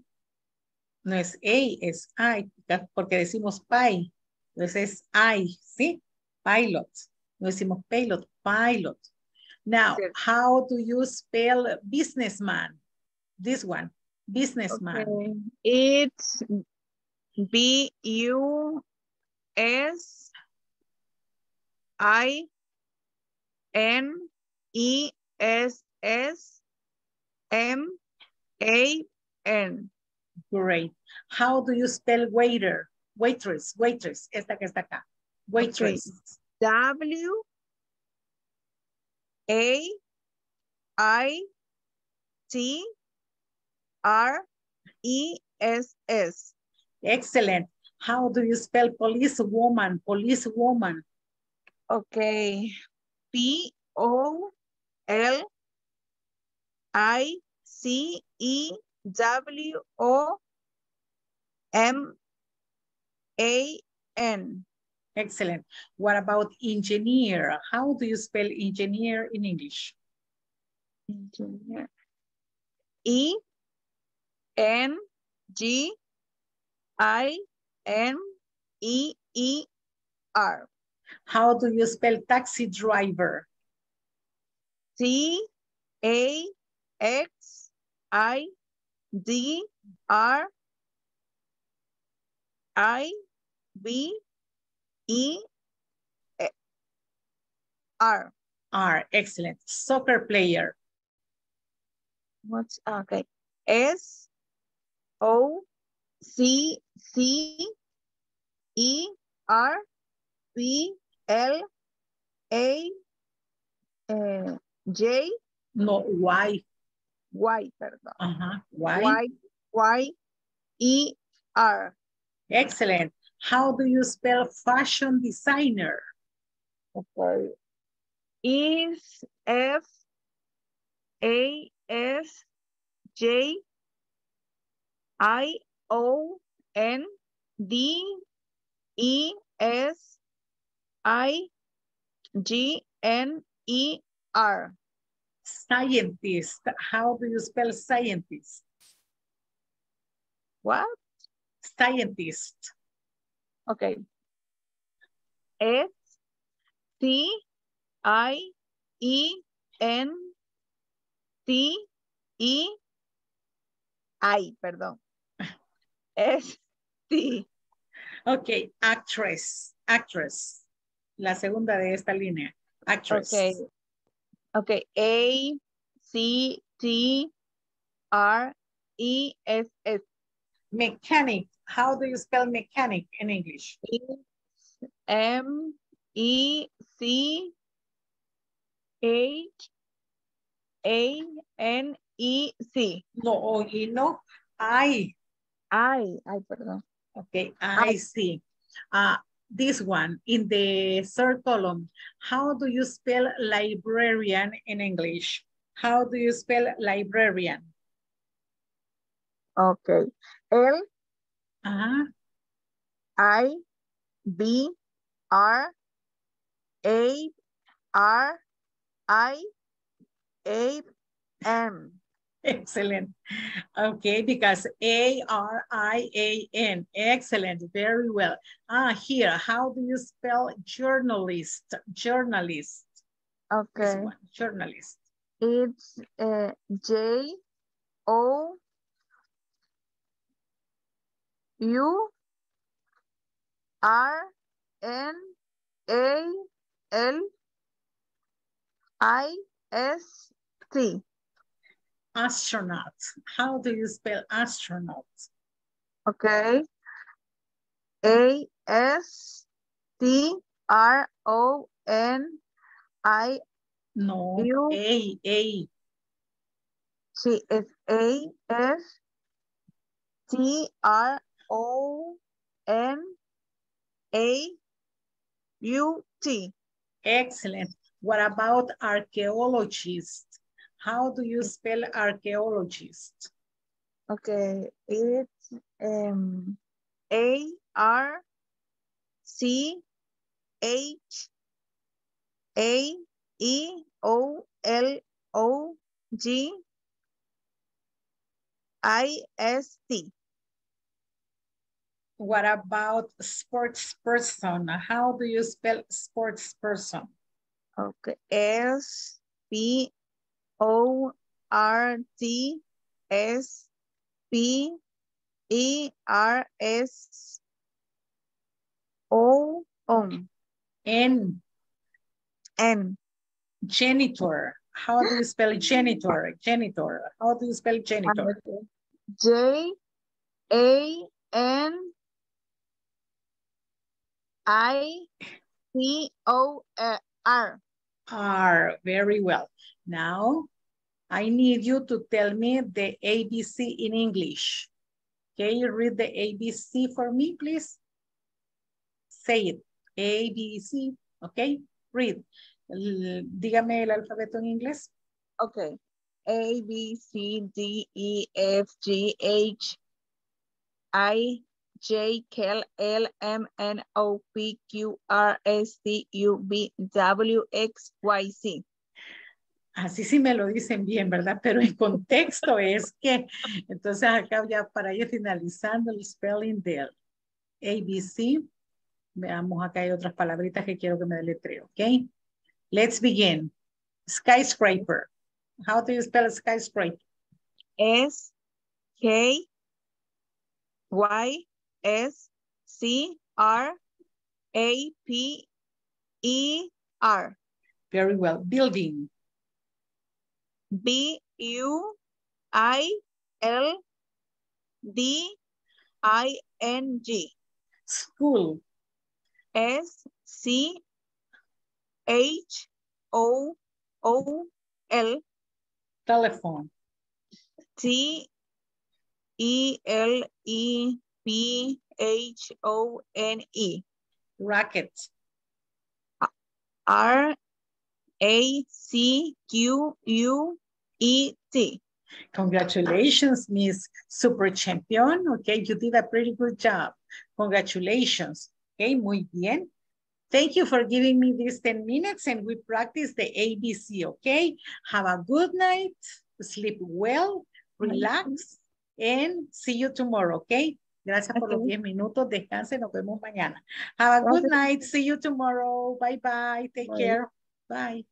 No es A, es I. Porque decimos pi. Entonces es I, ¿sí? Pilot. No decimos pilot, pilot. Now, how do you spell businessman? This one, businessman. Okay. It's B U S I N E S S M A N. Great. How do you spell waiter? Waitress, waitress, esta que está acá. Waitress. W A I T R E S S. Excellent. How do you spell police woman? Police woman. Okay. P O L I C E W O M A N. Excellent. What about engineer? How do you spell engineer in English? Engineer. E N G I N E E R. How do you spell taxi driver? T A X I D R I B E R. R, excellent. Soccer player. What's okay? S O C C E R B L A uh, J No, Y. Y, perdón. Ajá, why? Y, Y, E, R. Excellent. How do you spell fashion designer? Okay. Is F A S J I O N D E S I G N E R. Scientist. How do you spell scientist? What? Scientist. Okay. S C I E N T I, perdón. S T. Ok, actress, actress. La segunda de esta línea. Actress. Okay. Okay. A C T R E S S. Mechanic. How do you spell mechanic in English? M E C H A N E C. No, no. I. I, ay, perdón. Okay, I see. Uh, this one in the third column. How do you spell librarian in English? How do you spell librarian? Okay. L Uh-huh. I B R A R I A M. Excellent. Okay, because A-R-I-A-N. Excellent, very well. Ah, here, how do you spell journalist? Journalist. Okay. journalist. It's uh, J O U R N A L I S T. Astronaut. How do you spell astronaut? Okay. A S T R O N I No, U. A, A. Sí, es A S T R O N A U T. Excellent. What about archaeologist? How do you spell archaeologist? Okay, it's um A R C H A E O L O G I S T. What about sports person? How do you spell sports person? Okay, S P O R T S P E R S O on N, N. janitor. How do you spell janitor? Janitor. How do you spell janitor? J A N I C O R. R, very well. Now, I need you to tell me the ABC in English. Can you read the ABC for me, please? Say it. ABC, okay? Read. Dígame el alfabeto en inglés. Okay. A B C D E F G H I J K L M N O P Q R S T U V W X Y Z. Así sí me lo dicen bien, ¿verdad? Pero en contexto es que, entonces acá ya para ir finalizando el spelling del ABC, veamos acá hay otras palabritas que quiero que me deletreo, ¿ok? Let's begin. Skyscraper. How do you spell skyscraper? S K Y S C R A P E R. Very well. Building. B U I L D I N G. School. S C H O O L Telephone. T E L E P H O N E. Racket. R A C Q U E T. Congratulations, Miss Super Champion. Okay, you did a pretty good job. Congratulations. Okay, muy bien. Thank you for giving me these 10 minutes and we practice the ABC, okay? Have a good night, sleep well, relax, and see you tomorrow, okay? Gracias por los 10 minutos, descansen, nos vemos mañana. Have a good night, see you tomorrow, take Bye. care, bye.